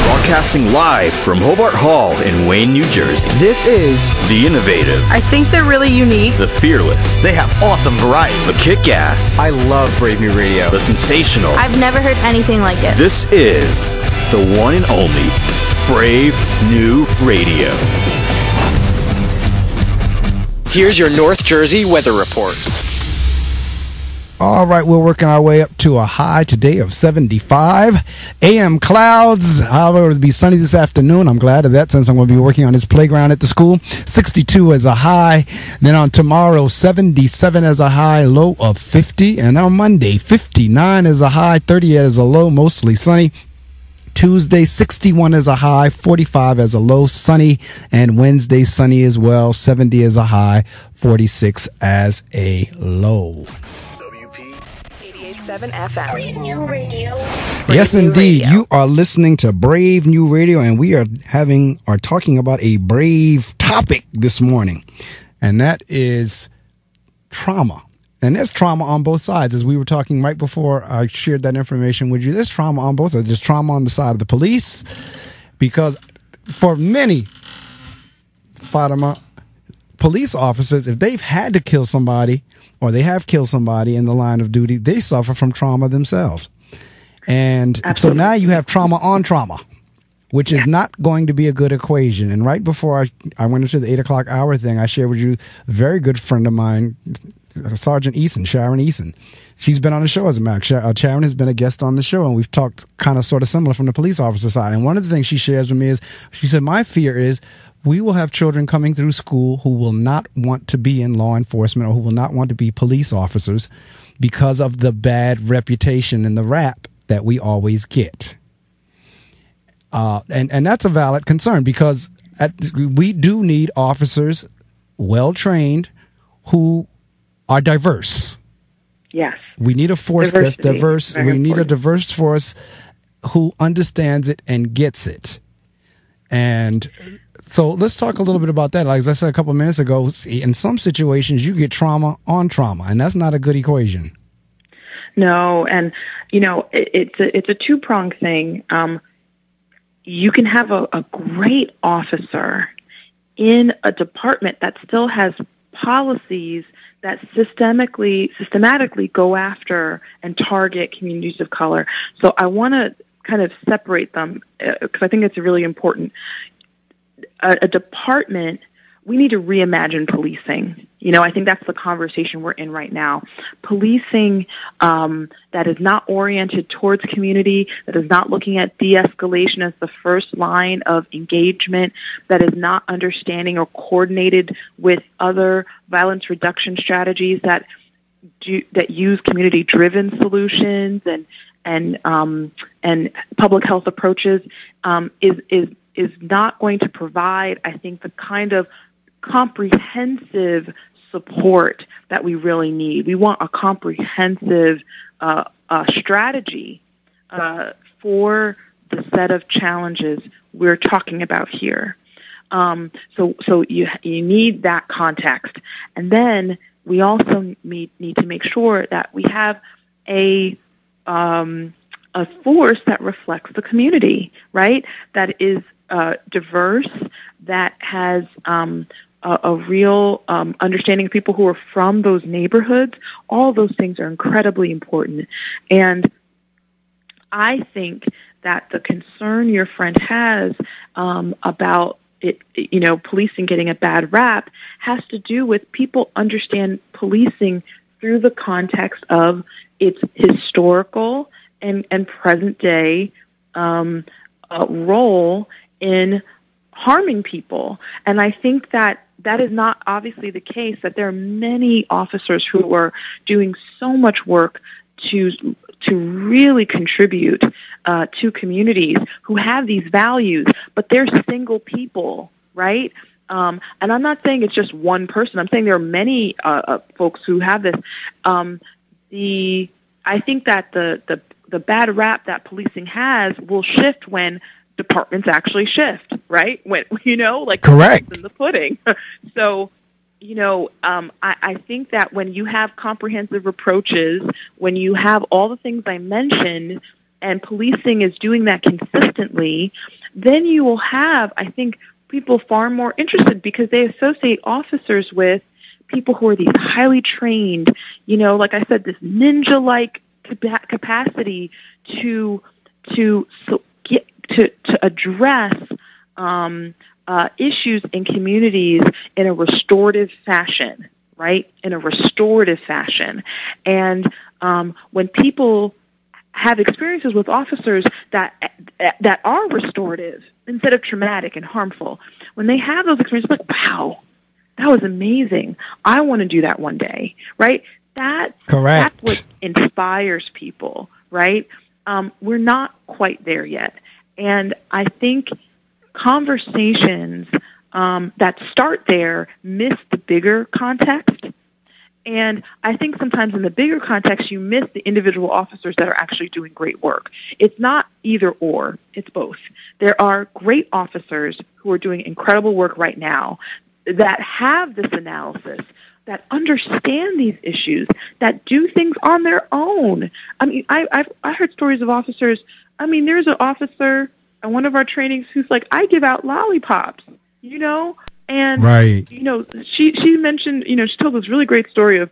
Broadcasting live from Hobart Hall in Wayne, New Jersey. This is The innovative, I think they're really unique. the fearless, They have awesome variety. the kick ass, I love Brave New Radio. the sensational. I've never heard anything like it. This is the one and only Brave New Radio. Here's your North Jersey weather report. All right, we're working our way up to a high today of 75. AM clouds, however, it'll be sunny this afternoon. I'm glad of that since I'm going to be working on this playground at the school. 62 as a high. Then on tomorrow, 77 as a high, low of 50. And on Monday, 59 as a high, 30 as a low, mostly sunny. Tuesday, 61 as a high, 45 as a low, sunny, and Wednesday, sunny as well, 70 as a high, 46 as a low. 88.7 FM. Brave New yes, indeed. Radio. You are listening to Brave New Radio, and we are having are talking about a brave topic this morning, and that is trauma. And there's trauma on both sides, as we were talking right before I shared that information with you. There's trauma on both. sides. There's trauma on the side of the police, because for many, Fatimah, police officers, if they've had to kill somebody or they have killed somebody in the line of duty, they suffer from trauma themselves. And so now you have trauma on trauma, which is not going to be a good equation. And right before I, I went into the eight o'clock hour thing, I shared with you a very good friend of mine, Sergeant Eason, Sharon Eason. She's been on the show as a matter. Uh, Sharon has been a guest on the show, and we've talked kind of sort of similar from the police officer side. And one of the things she shares with me is she said, My fear is we will have children coming through school who will not want to be in law enforcement or who will not want to be police officers because of the bad reputation and the rap that we always get. Uh, and, and that's a valid concern because at, we do need officers well trained who are diverse. Yes. We need a force Diversity. that's diverse. Very we need a diverse force who understands it and gets it. And so let's talk a little bit about that. Like as I said a couple minutes ago, in some situations you get trauma on trauma, and that's not a good equation. No, and you know it, it's a it's a two pronged thing. Um, you can have a, a great officer in a department that still has policies that systemically systematically go after and target communities of color. So I want to kind of separate them uh, because I think it's really important. A, a department we need to reimagine policing. You know, I think that's the conversation we're in right now. Policing um, that is not oriented towards community, that is not looking at de-escalation as the first line of engagement, that is not understanding or coordinated with other violence reduction strategies that do, that use community-driven solutions and and um, and public health approaches um, is is is not going to provide, I think, the kind of comprehensive support that we really need. We want a comprehensive uh, uh, strategy uh, for the set of challenges we're talking about here. Um, so, so you you need that context, and then we also need need to make sure that we have a um, a force that reflects the community, right? That is uh, diverse, that has um, a, a real um, understanding of people who are from those neighborhoods. All those things are incredibly important, and I think that the concern your friend has um, about it, you know, policing getting a bad rap has to do with people understand policing through the context of its historical and, and present day um, uh, role in harming people. And I think that that is not obviously the case, that there are many officers who are doing so much work to to really contribute uh, to communities who have these values, but they're single people, right? Um, and I'm not saying it's just one person. I'm saying there are many uh, uh, folks who have this. Um, the I think that the the the bad rap that policing has will shift when departments actually shift, right? When you know, like Correct. in the pudding. so, you know, um, I, I think that when you have comprehensive approaches, when you have all the things I mentioned, and policing is doing that consistently, then you will have, I think, people far more interested because they associate officers with people who are these highly trained, you know, like I said, this ninja like capacity to to so to to address um, uh, issues in communities in a restorative fashion, right? In a restorative fashion, and um, when people have experiences with officers that that are restorative instead of traumatic and harmful, when they have those experiences, like wow, that was amazing. I want to do that one day, right? That's Correct. That's what inspires people, right? Um, we're not quite there yet, and I think conversations um, that start there miss the bigger context. And I think sometimes in the bigger context, you miss the individual officers that are actually doing great work. It's not either or, it's both. There are great officers who are doing incredible work right now that have this analysis, that understand these issues, that do things on their own. I mean, I, I've I heard stories of officers. I mean, there's an officer at one of our trainings who's like, I give out lollipops, you know, and Right. you know, she she mentioned, you know, she told this really great story of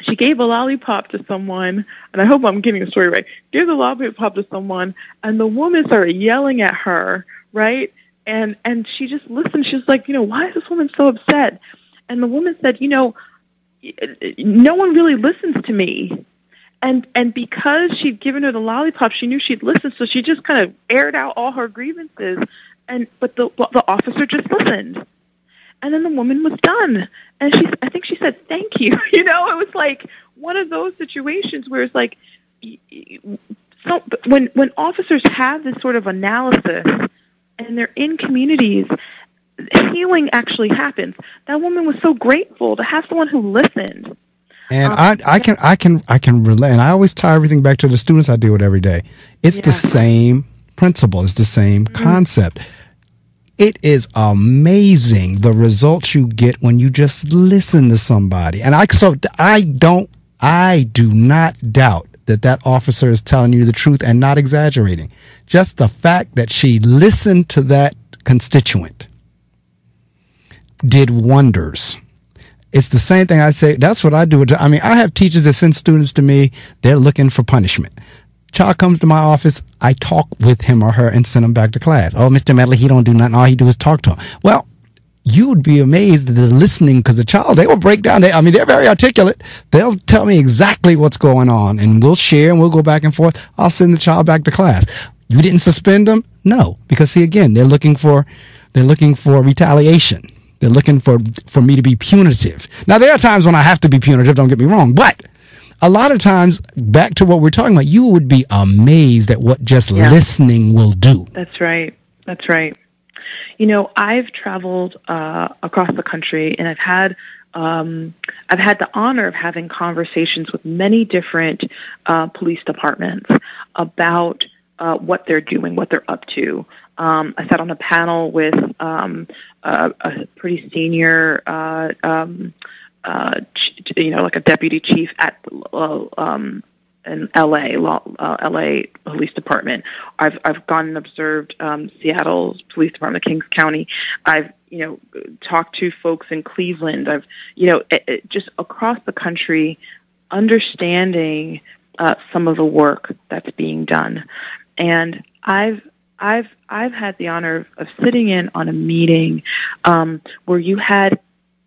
she gave a lollipop to someone, and I hope I'm getting the story right. Gave the lollipop to someone, and the woman started yelling at her, right? And and she just listened. She was like, you know, why is this woman so upset? And the woman said, you know, no one really listens to me. And and because she'd given her the lollipop, she knew she'd listen, so she just kind of aired out all her grievances. And but the the officer just listened. And then the woman was done. And she i think she said thank you. You know it was like one of those situations where it's like so when when officers have this sort of analysis and they're in communities healing actually happens. That woman was so grateful to have someone who listened And um, I, I can, I can, I can relate. And I always tie everything back to the students I deal with every day. It's yeah. the same principle. It's the same mm-hmm. concept. It is amazing the results you get when you just listen to somebody. And I, so I don't, I do not doubt that that officer is telling you the truth and not exaggerating. Just the fact that she listened to that constituent did wonders. It's the same thing I say. That's what I do. I mean, I have teachers that send students to me. They're looking for punishment. Child comes to my office. I talk with him or her and send him back to class. Oh, Mr. Medley, he don't do nothing. All he do is talk to him. Well, you would be amazed at the listening because the child, they will break down. They, I mean, they're very articulate. They'll tell me exactly what's going on and we'll share and we'll go back and forth. I'll send the child back to class. You didn't suspend them? No, because see, again, they're looking for, they're looking for retaliation. They're looking for, for me to be punitive. Now, there are times when I have to be punitive. Don't get me wrong, but a lot of times, back to what we're talking about, you would be amazed at what just yeah. listening will do. That's right. That's right. You know, I've traveled uh, across the country and I've had um, I've had the honor of having conversations with many different uh, police departments about uh, what they're doing, what they're up to. Um, I sat on a panel with um, a, a pretty senior, uh, um, uh, you know, like a deputy chief at uh, um, LA, uh, LA Police Department. I've I've gone and observed um, Seattle's Police Department, Kings County. I've you know talked to folks in Cleveland. I've you know it, it, just across the country, understanding uh, some of the work that's being done, and I've I've I've had the honor of, of sitting in on a meeting um, where you had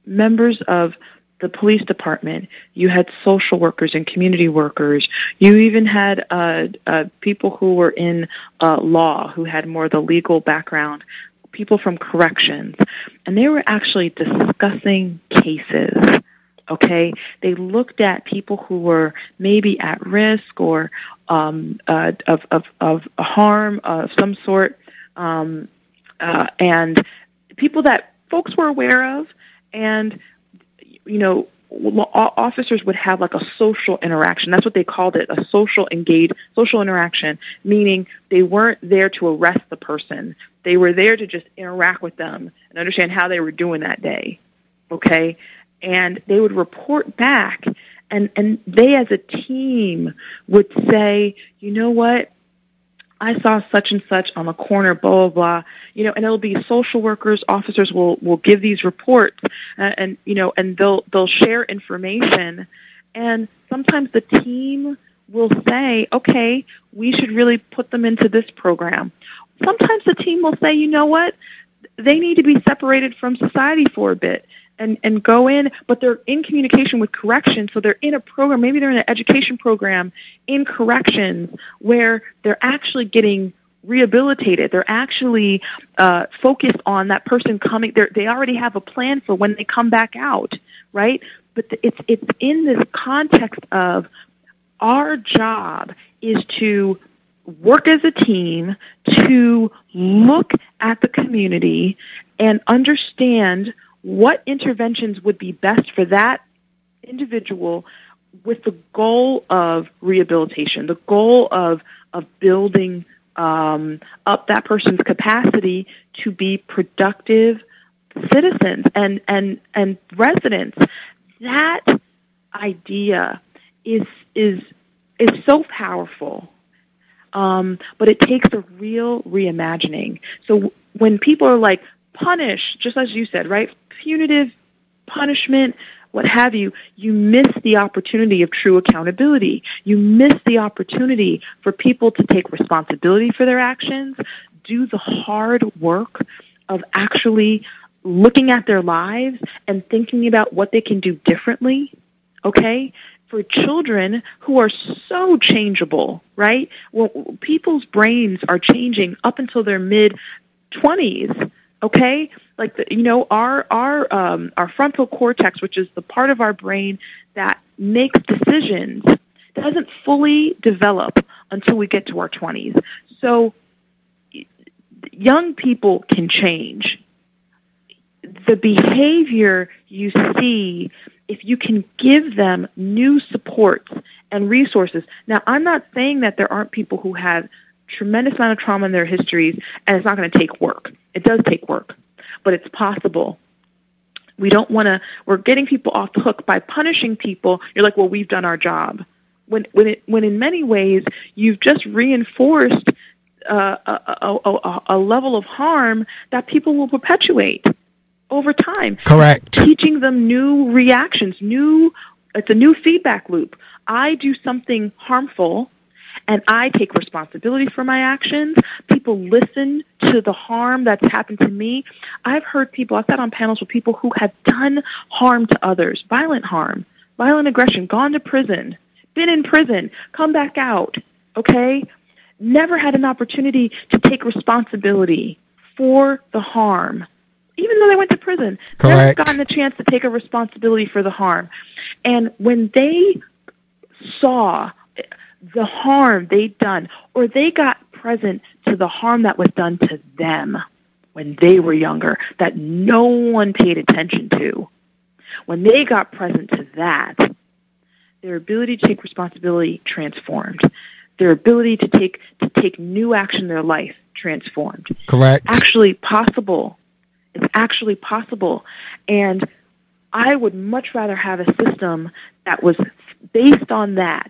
members of the police department, you had social workers and community workers. You even had uh, uh, people who were in uh, law, who had more the legal background, people from corrections, and they were actually discussing cases. Okay, they looked at people who were maybe at risk or um, uh, of, of of harm of some sort, um, uh, and people that folks were aware of, and you know, officers would have like a social interaction. That's what they called it, a social engage, social interaction, meaning they weren't there to arrest the person. They were there to just interact with them and understand how they were doing that day. Okay? And they would report back and, and they as a team would say, you know what? I saw such and such on the corner, blah blah blah. You know, and it'll be social workers, officers will will give these reports, uh, and you know, and they'll they'll share information, and sometimes the team will say, okay, we should really put them into this program. Sometimes the team will say, you know what, they need to be separated from society for a bit and and go in, but they're in communication with corrections, so they're in a program. Maybe they're in an education program in corrections where they're actually getting rehabilitated. They're actually uh, focused on that person coming. They they already have a plan for when they come back out, right? But it's it's in this context of our job is to work as a team to look at the community and understand what interventions would be best for that individual with the goal of rehabilitation, the goal of of building um, up that person's capacity to be productive citizens and and and residents. That idea is is is so powerful, um, but it takes a real reimagining. So when people are like punish, just as you said, right? Punitive punishment, what have you, you miss the opportunity of true accountability. You miss the opportunity for people to take responsibility for their actions, do the hard work of actually looking at their lives and thinking about what they can do differently. Okay? For children who are so changeable, right? Well, people's brains are changing up until their mid 20s okay? Like the, you know our our um our frontal cortex which is the part of our brain that makes decisions doesn't fully develop until we get to our 20s so young people can change. The behavior you see if you can give them new supports and resources. Now, I'm not saying that there aren't people who have tremendous amount of trauma in their histories and it's not going to take work. It does take work, but it's possible. We don't want to, we're getting people off the hook by punishing people. You're like, well, we've done our job. When, when, it, when in many ways you've just reinforced uh, a, a, a, a level of harm that people will perpetuate over time. Correct. Teaching them new reactions, new, it's a new feedback loop. I do something harmful and I take responsibility for my actions. People listen to the harm that's happened to me. I've heard people, I've sat on panels with people who have done harm to others, violent harm, violent aggression, gone to prison, been in prison, come back out, okay? Never had an opportunity to take responsibility for the harm even though they went to prison, Correct. never gotten a chance to take a responsibility for the harm. And when they saw the harm they'd done, or they got present to the harm that was done to them when they were younger, that no one paid attention to, when they got present to that, their ability to take responsibility transformed. Their ability to take to take new action in their life transformed. Correct. Actually possible it's actually possible. And I would much rather have a system that was based on that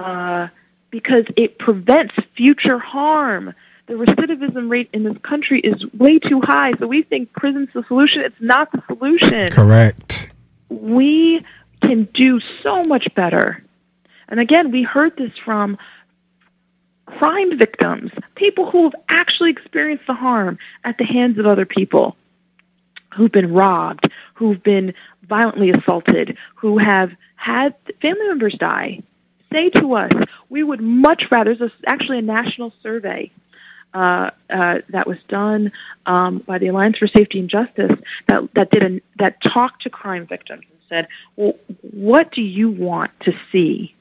uh, because it prevents future harm. The recidivism rate in this country is way too high, so we think prison's the solution. It's not the solution. Correct. We can do so much better. And again, we heard this from crime victims, people who have actually experienced the harm at the hands of other people, who've been robbed, who've been violently assaulted, who have had family members die, say to us, we would much rather, there's actually a national survey uh, uh, that was done um, by the Alliance for Safety and Justice that, that did a, that talked to crime victims and said, well, what do you want to see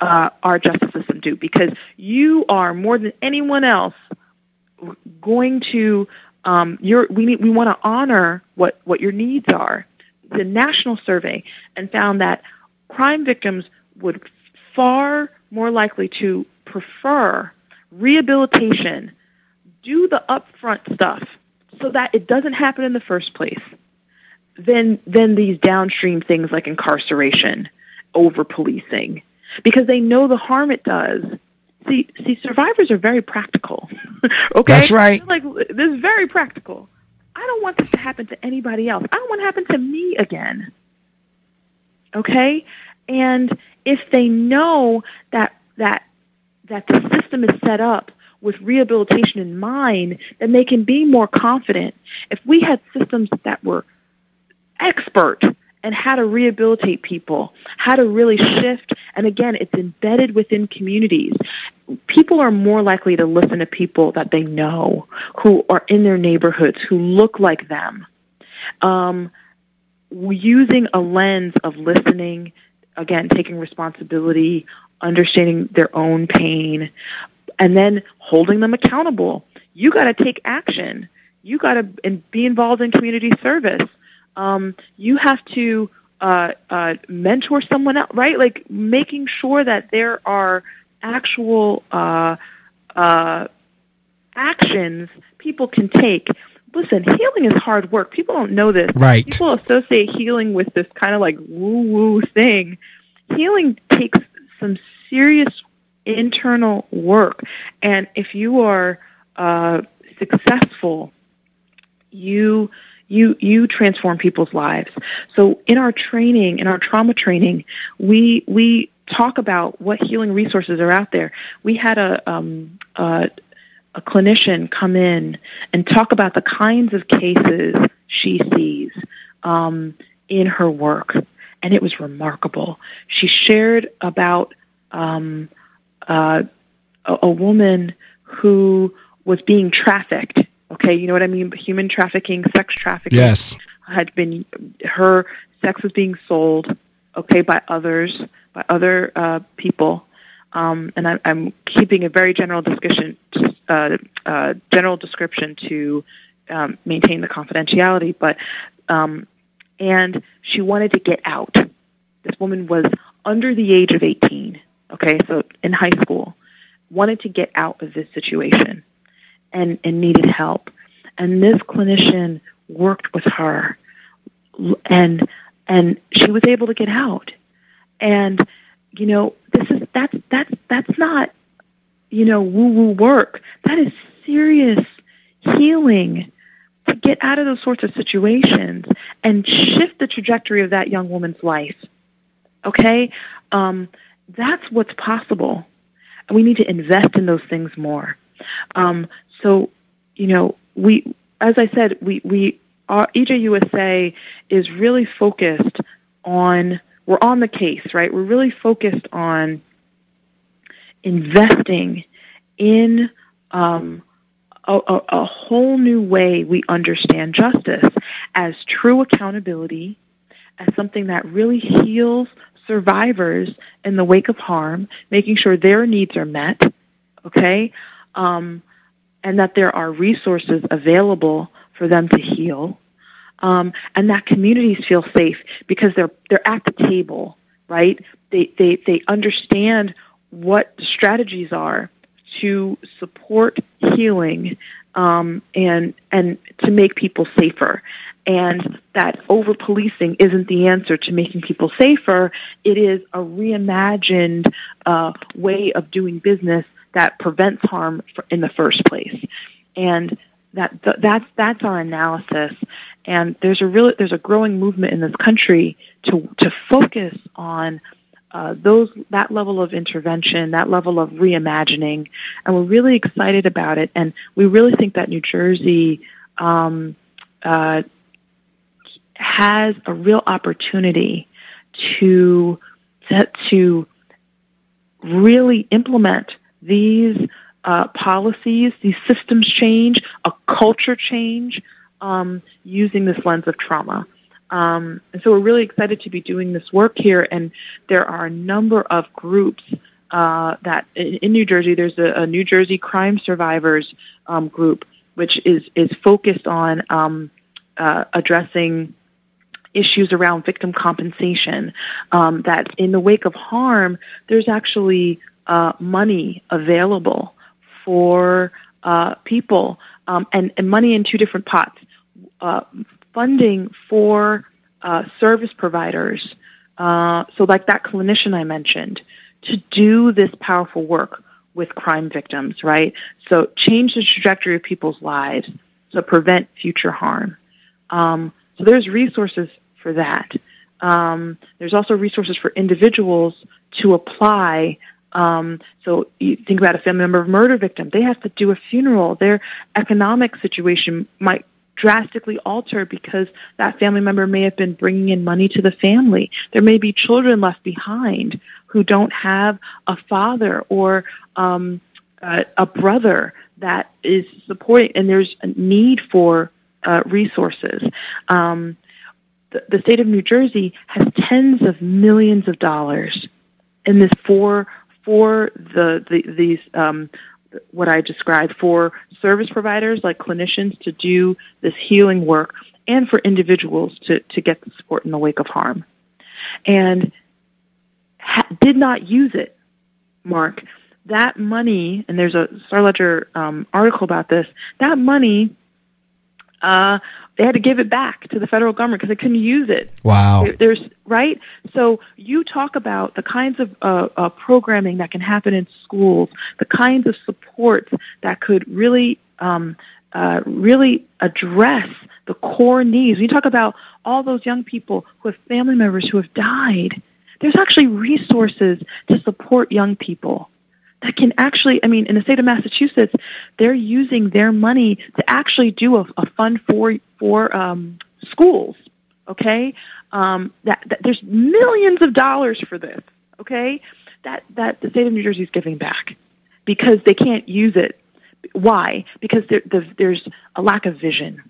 uh, our justice system do because you are more than anyone else going to um, your we need we want to honor what what your needs are. The national survey and found that crime victims would far more likely to prefer rehabilitation, do the upfront stuff so that it doesn't happen in the first place, than than these downstream things like incarceration, over policing, because they know the harm it does. See, see, survivors are very practical. okay, That's right. They're like this is very practical. I don't want this to happen to anybody else. I don't want it to happen to me again. Okay, and if they know that that that the system is set up with rehabilitation in mind, then they can be more confident. If we had systems that were expert and how to rehabilitate people, how to really shift. And again, it's embedded within communities. People are more likely to listen to people that they know, who are in their neighborhoods, who look like them. Um, using a lens of listening, again, taking responsibility, understanding their own pain, and then holding them accountable. You got to take action. You got to be involved in community service um, you have to uh, uh, mentor someone else, right? Like making sure that there are actual uh, uh, actions people can take. Listen, healing is hard work. People don't know this. Right. People associate healing with this kind of like woo woo thing. Healing takes some serious internal work, and if you are uh, successful, you you you transform people's lives. So in our training, in our trauma training, we we talk about what healing resources are out there. We had a um, a, a clinician come in and talk about the kinds of cases she sees um, in her work, and it was remarkable. She shared about um, uh, a, a woman who was being trafficked Okay, you know what I mean? Human trafficking, sex trafficking. Yes. Had been her sex was being sold, okay, by others, by other uh, people. Um, and I, I'm keeping a very general discussion, uh, general description to um, maintain the confidentiality. But um, and she wanted to get out. This woman was under the age of 18, okay, so in high school, wanted to get out of this situation and, and needed help. And this clinician worked with her and and she was able to get out. And you know, this is that's that's that's not you know woo woo work. That is serious healing to get out of those sorts of situations and shift the trajectory of that young woman's life. Okay, um, that's what's possible, and we need to invest in those things more. Um, so, you know, we, as I said, we we our EJUSA is really focused on we're on the case, right? We're really focused on investing in um, a, a, a whole new way we understand justice as true accountability, as something that really heals survivors in the wake of harm, making sure their needs are met, okay, um, and that there are resources available for them to heal, um, and that communities feel safe because they're they're at the table, right? They they they understand what strategies are to support healing um, and and to make people safer. And that over policing isn't the answer to making people safer. It is a reimagined uh, way of doing business that prevents harm in the first place. And that th- that's that's our analysis. And there's a real there's a growing movement in this country to to focus on uh, those that level of intervention, that level of reimagining, and we're really excited about it. And we really think that New Jersey um, uh, has a real opportunity to to, really implement these uh, policies, these systems change, a culture change, um, using this lens of trauma. Um, and so we're really excited to be doing this work here. And there are a number of groups uh, that in, in, New Jersey, there's a, a New Jersey crime survivors um, group, which is is focused on um, uh, addressing issues around victim compensation. Um, that in the wake of harm, there's actually uh, money available for uh, people, um, and, and money in two different pots uh, funding for uh, service providers, uh, so like that clinician I mentioned, to do this powerful work with crime victims, right? So change the trajectory of people's lives, so prevent future harm. Um, so there's resources for that. Um, there's also resources for individuals to apply. Um, so you think about a family member of a murder victim; they have to do a funeral. Their economic situation might drastically alter because that family member may have been bringing in money to the family. There may be children left behind who don't have a father or um, a, a brother that is supporting, and there's a need for uh, resources. Um, the, the state of New Jersey has tens of millions of dollars in this for for the, the these um, what I described for service providers like clinicians to do this healing work and for individuals to, to get the support in the wake of harm. And ha- did not use it, Marc. That money, and there's a Star Ledger um, article about this, that money uh, they had to give it back to the federal government because they couldn't use it. Wow. There's right. So you talk about the kinds of uh, uh, programming that can happen in schools, the kinds of supports that could really, um, uh, really address the core needs. When you talk about all those young people who have family members who have died, there's actually resources to support young people that can actually, I mean, in the state of Massachusetts, they're using their money to actually do a, a fund for for um, schools. Okay, um, that, that there's millions of dollars for this. Okay, that that the state of New Jersey is giving back because they can't use it. Why? Because there, the, there's a lack of vision.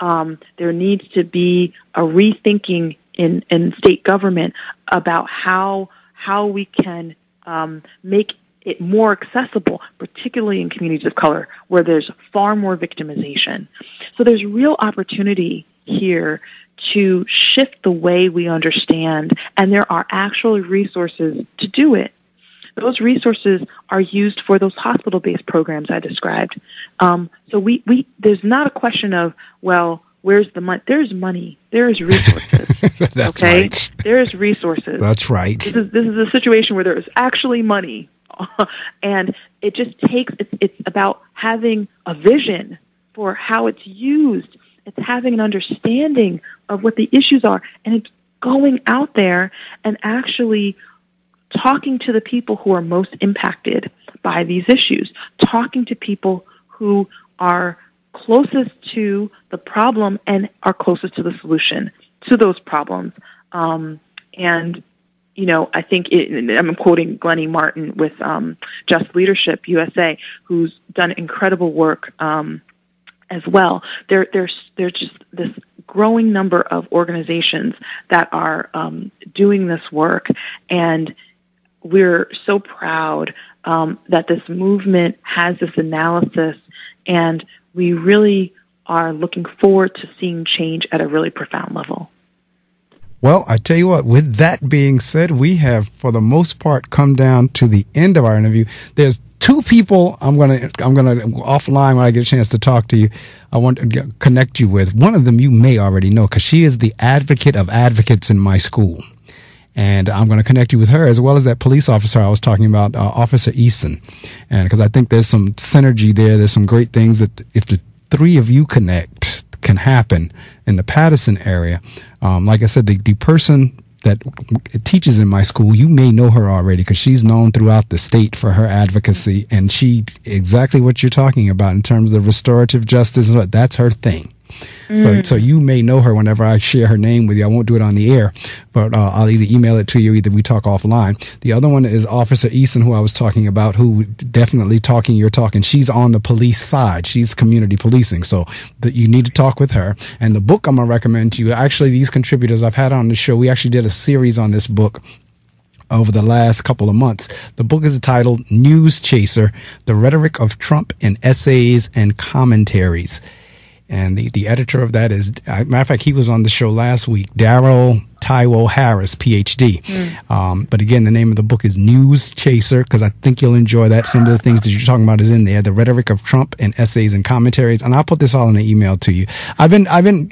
Um, there needs to be a rethinking in, in state government about how how we can um, make it more accessible, particularly in communities of color where there's far more victimization. So there's real opportunity here to shift the way we understand, and there are actual resources to do it. Those resources are used for those hospital-based programs I described. Um, so we, we there's not a question of well, where's the money? There's money. There's resources. That's okay, right. there's resources. That's right. This is this is a situation where there is actually money, and it just takes. It's it's about having a vision for how it's used. It's having an understanding of what the issues are, and it's going out there and actually talking to the people who are most impacted by these issues, talking to people who are closest to the problem and are closest to the solution to those problems. Um, and you know, I think it, I'm quoting Glennie Martin with um, Just Leadership USA, who's done incredible work um, as well. There, there's there's just this growing number of organizations that are um, doing this work, and we're so proud um, that this movement has this analysis, and we really are looking forward to seeing change at a really profound level. Well, I tell you what, with that being said, we have, for the most part, come down to the end of our interview. There's two people I'm going to, I'm going to offline when I get a chance to talk to you. I want to connect you with. One of them you may already know because she is the advocate of advocates in my school. And I'm going to connect you with her as well as that police officer I was talking about, uh, Officer Eason. And because I think there's some synergy there. There's some great things that if the three of you connect, can happen in the Paterson area. Um, like I said, the, the person that teaches in my school, you may know her already because she's known throughout the state for her advocacy and she exactly what you're talking about in terms of restorative justice. That's her thing. Mm. So, so you may know her whenever I share her name with you. I won't do it on the air, but uh, I'll either email it to you, either we talk offline. The other one is Officer Eason, who I was talking about, who definitely talking, you're talking. She's on the police side. She's community policing. So that you need to talk with her. And the book I'm going to recommend to you, actually, these contributors I've had on the show, we actually did a series on this book over the last couple of months. The book is titled News Chaser, The Rhetoric of Trump in Essays and Commentaries. And the, the editor of that is, matter of fact, he was on the show last week, Daryl Taiwo Harris, PhD. Mm. Um, but again, the name of the book is News Chaser because I think you'll enjoy that. Some of the things that you're talking about is in there, the rhetoric of Trump and essays and commentaries. And I'll put this all in an email to you. I've been, I've been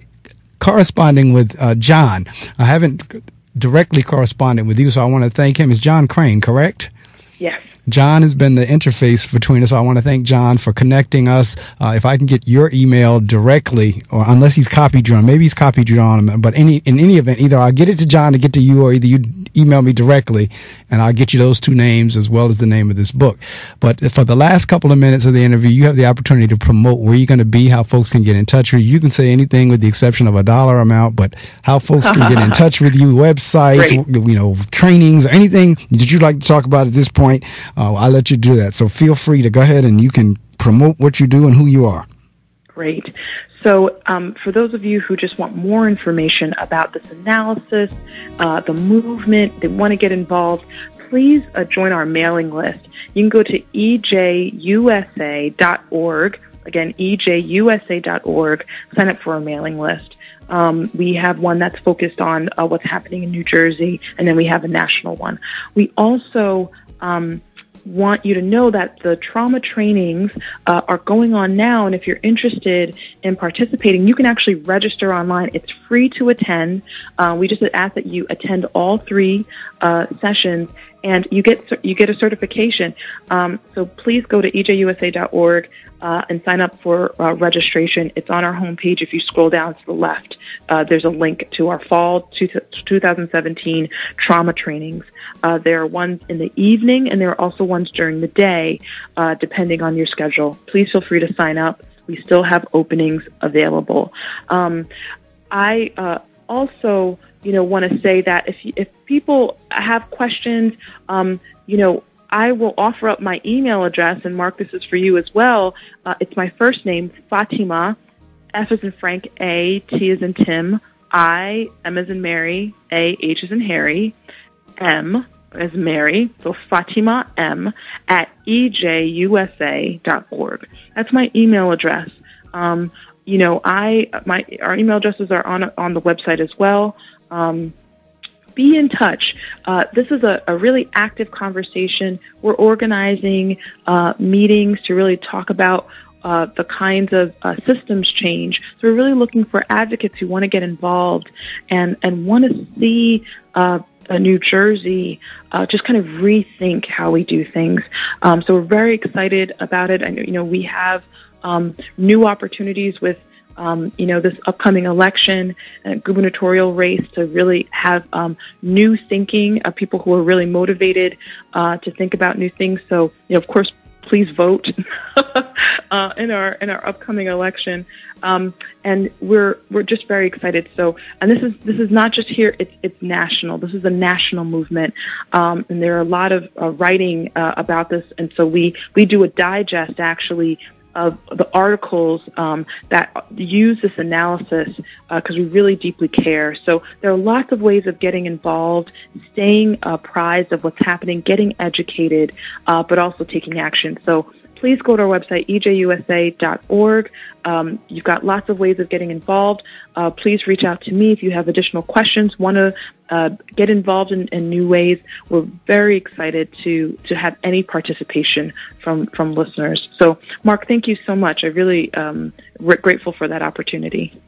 corresponding with uh, John. I haven't directly corresponded with you, so I want to thank him. Is John Crane correct? Yes. John has been the interface between us. So I want to thank John for connecting us. Uh, if I can get your email directly, or unless he's copied you on, maybe he's copied you on, but any in any event, either I'll get it to John to get to you, or either you email me directly, and I'll get you those two names as well as the name of this book. But for the last couple of minutes of the interview, you have the opportunity to promote where you're going to be, how folks can get in touch with you. You can say anything with the exception of a dollar amount, but how folks can get in touch with you, websites, Great. you know, trainings, or anything that you'd like to talk about at this point uh, I'll let you do that. So feel free to go ahead and you can promote what you do and who you are. Great. So, um, for those of you who just want more information about this analysis, uh, the movement, they want to get involved, please uh, join our mailing list. You can go to ejusa.org. Again, ejusa.org. Sign up for our mailing list. Um, we have one that's focused on uh, what's happening in New Jersey, and then we have a national one. We also um, want you to know that the trauma trainings uh, are going on now, and if you're interested in participating, you can actually register online. It's free to attend. Uh, we just ask that you attend all three uh, sessions, and you get you get a certification. Um, so please go to ejusa.org. Uh, and sign up for uh, registration. It's on our homepage. If you scroll down to the left, uh, there's a link to our fall 2017 trauma trainings. Uh, there are ones in the evening and there are also ones during the day, uh, depending on your schedule. Please feel free to sign up. We still have openings available. Um, I uh, also, you know, want to say that if if people have questions, um, you know, I will offer up my email address, and Marc, this is for you as well. Uh, it's my first name, Fatimah, F is in Frank, A, T is in Tim, I, M is in Mary, A, H is in Harry, M as Mary, so Fatimah M at ejusa.org. That's my email address. Um, you know, I my our email addresses are on on the website as well. Um, be in touch. Uh, this is a, a, really active conversation. We're organizing uh, meetings to really talk about uh, the kinds of uh, systems change. So we're really looking for advocates who want to get involved and and want to see. Uh, New Jersey, uh, just kind of rethink how we do things. Um, so we're very excited about it. And you know, we have um, new opportunities with um, you know, this upcoming election gubernatorial race to really have um, new thinking of people who are really motivated uh, to think about new things. So, you know, of course, please vote uh, in our in our upcoming election. Um, and we're we're just very excited. So, and this is this is not just here; it's it's national. This is a national movement, um, and there are a lot of uh, writing uh, about this. And so we we do a digest actually of the articles um, that use this analysis because uh, we really deeply care. So there are lots of ways of getting involved, staying apprised of what's happening, getting educated, uh, but also taking action. So please go to our website, ejusa.org. Um, you've got lots of ways of getting involved. Uh, please reach out to me if you have additional questions, want to uh, get involved in, in, new ways. We're very excited to to have any participation from from listeners. So, Marc, thank you so much. I really um, re- grateful for that opportunity.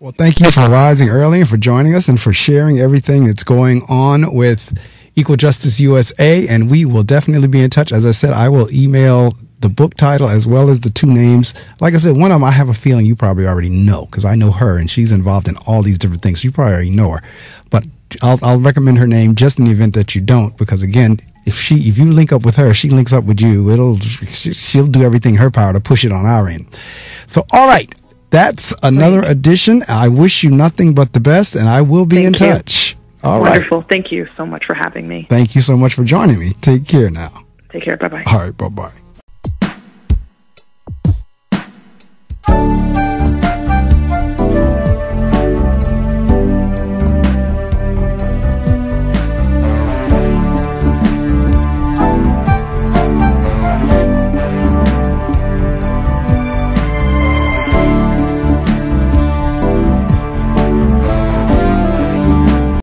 Well, thank you for rising early and for joining us and for sharing everything that's going on with Equal Justice USA. And we will definitely be in touch. As I said, I will email the book title as well as the two names. Like I said, one of them I have a feeling you probably already know because I know her and she's involved in all these different things. You probably already know her, but I'll, I'll recommend her name just in the event that you don't because again, if she if you link up with her, she links up with you. It'll she'll do everything her power to push it on our end. So all right, that's another Great. edition. I wish you nothing but the best, and I will be Thank in you. touch. All Wonderful. Right. Thank you so much for having me. Thank you so much for joining me. Take care now. Take care. Bye bye. All right. Bye bye. Música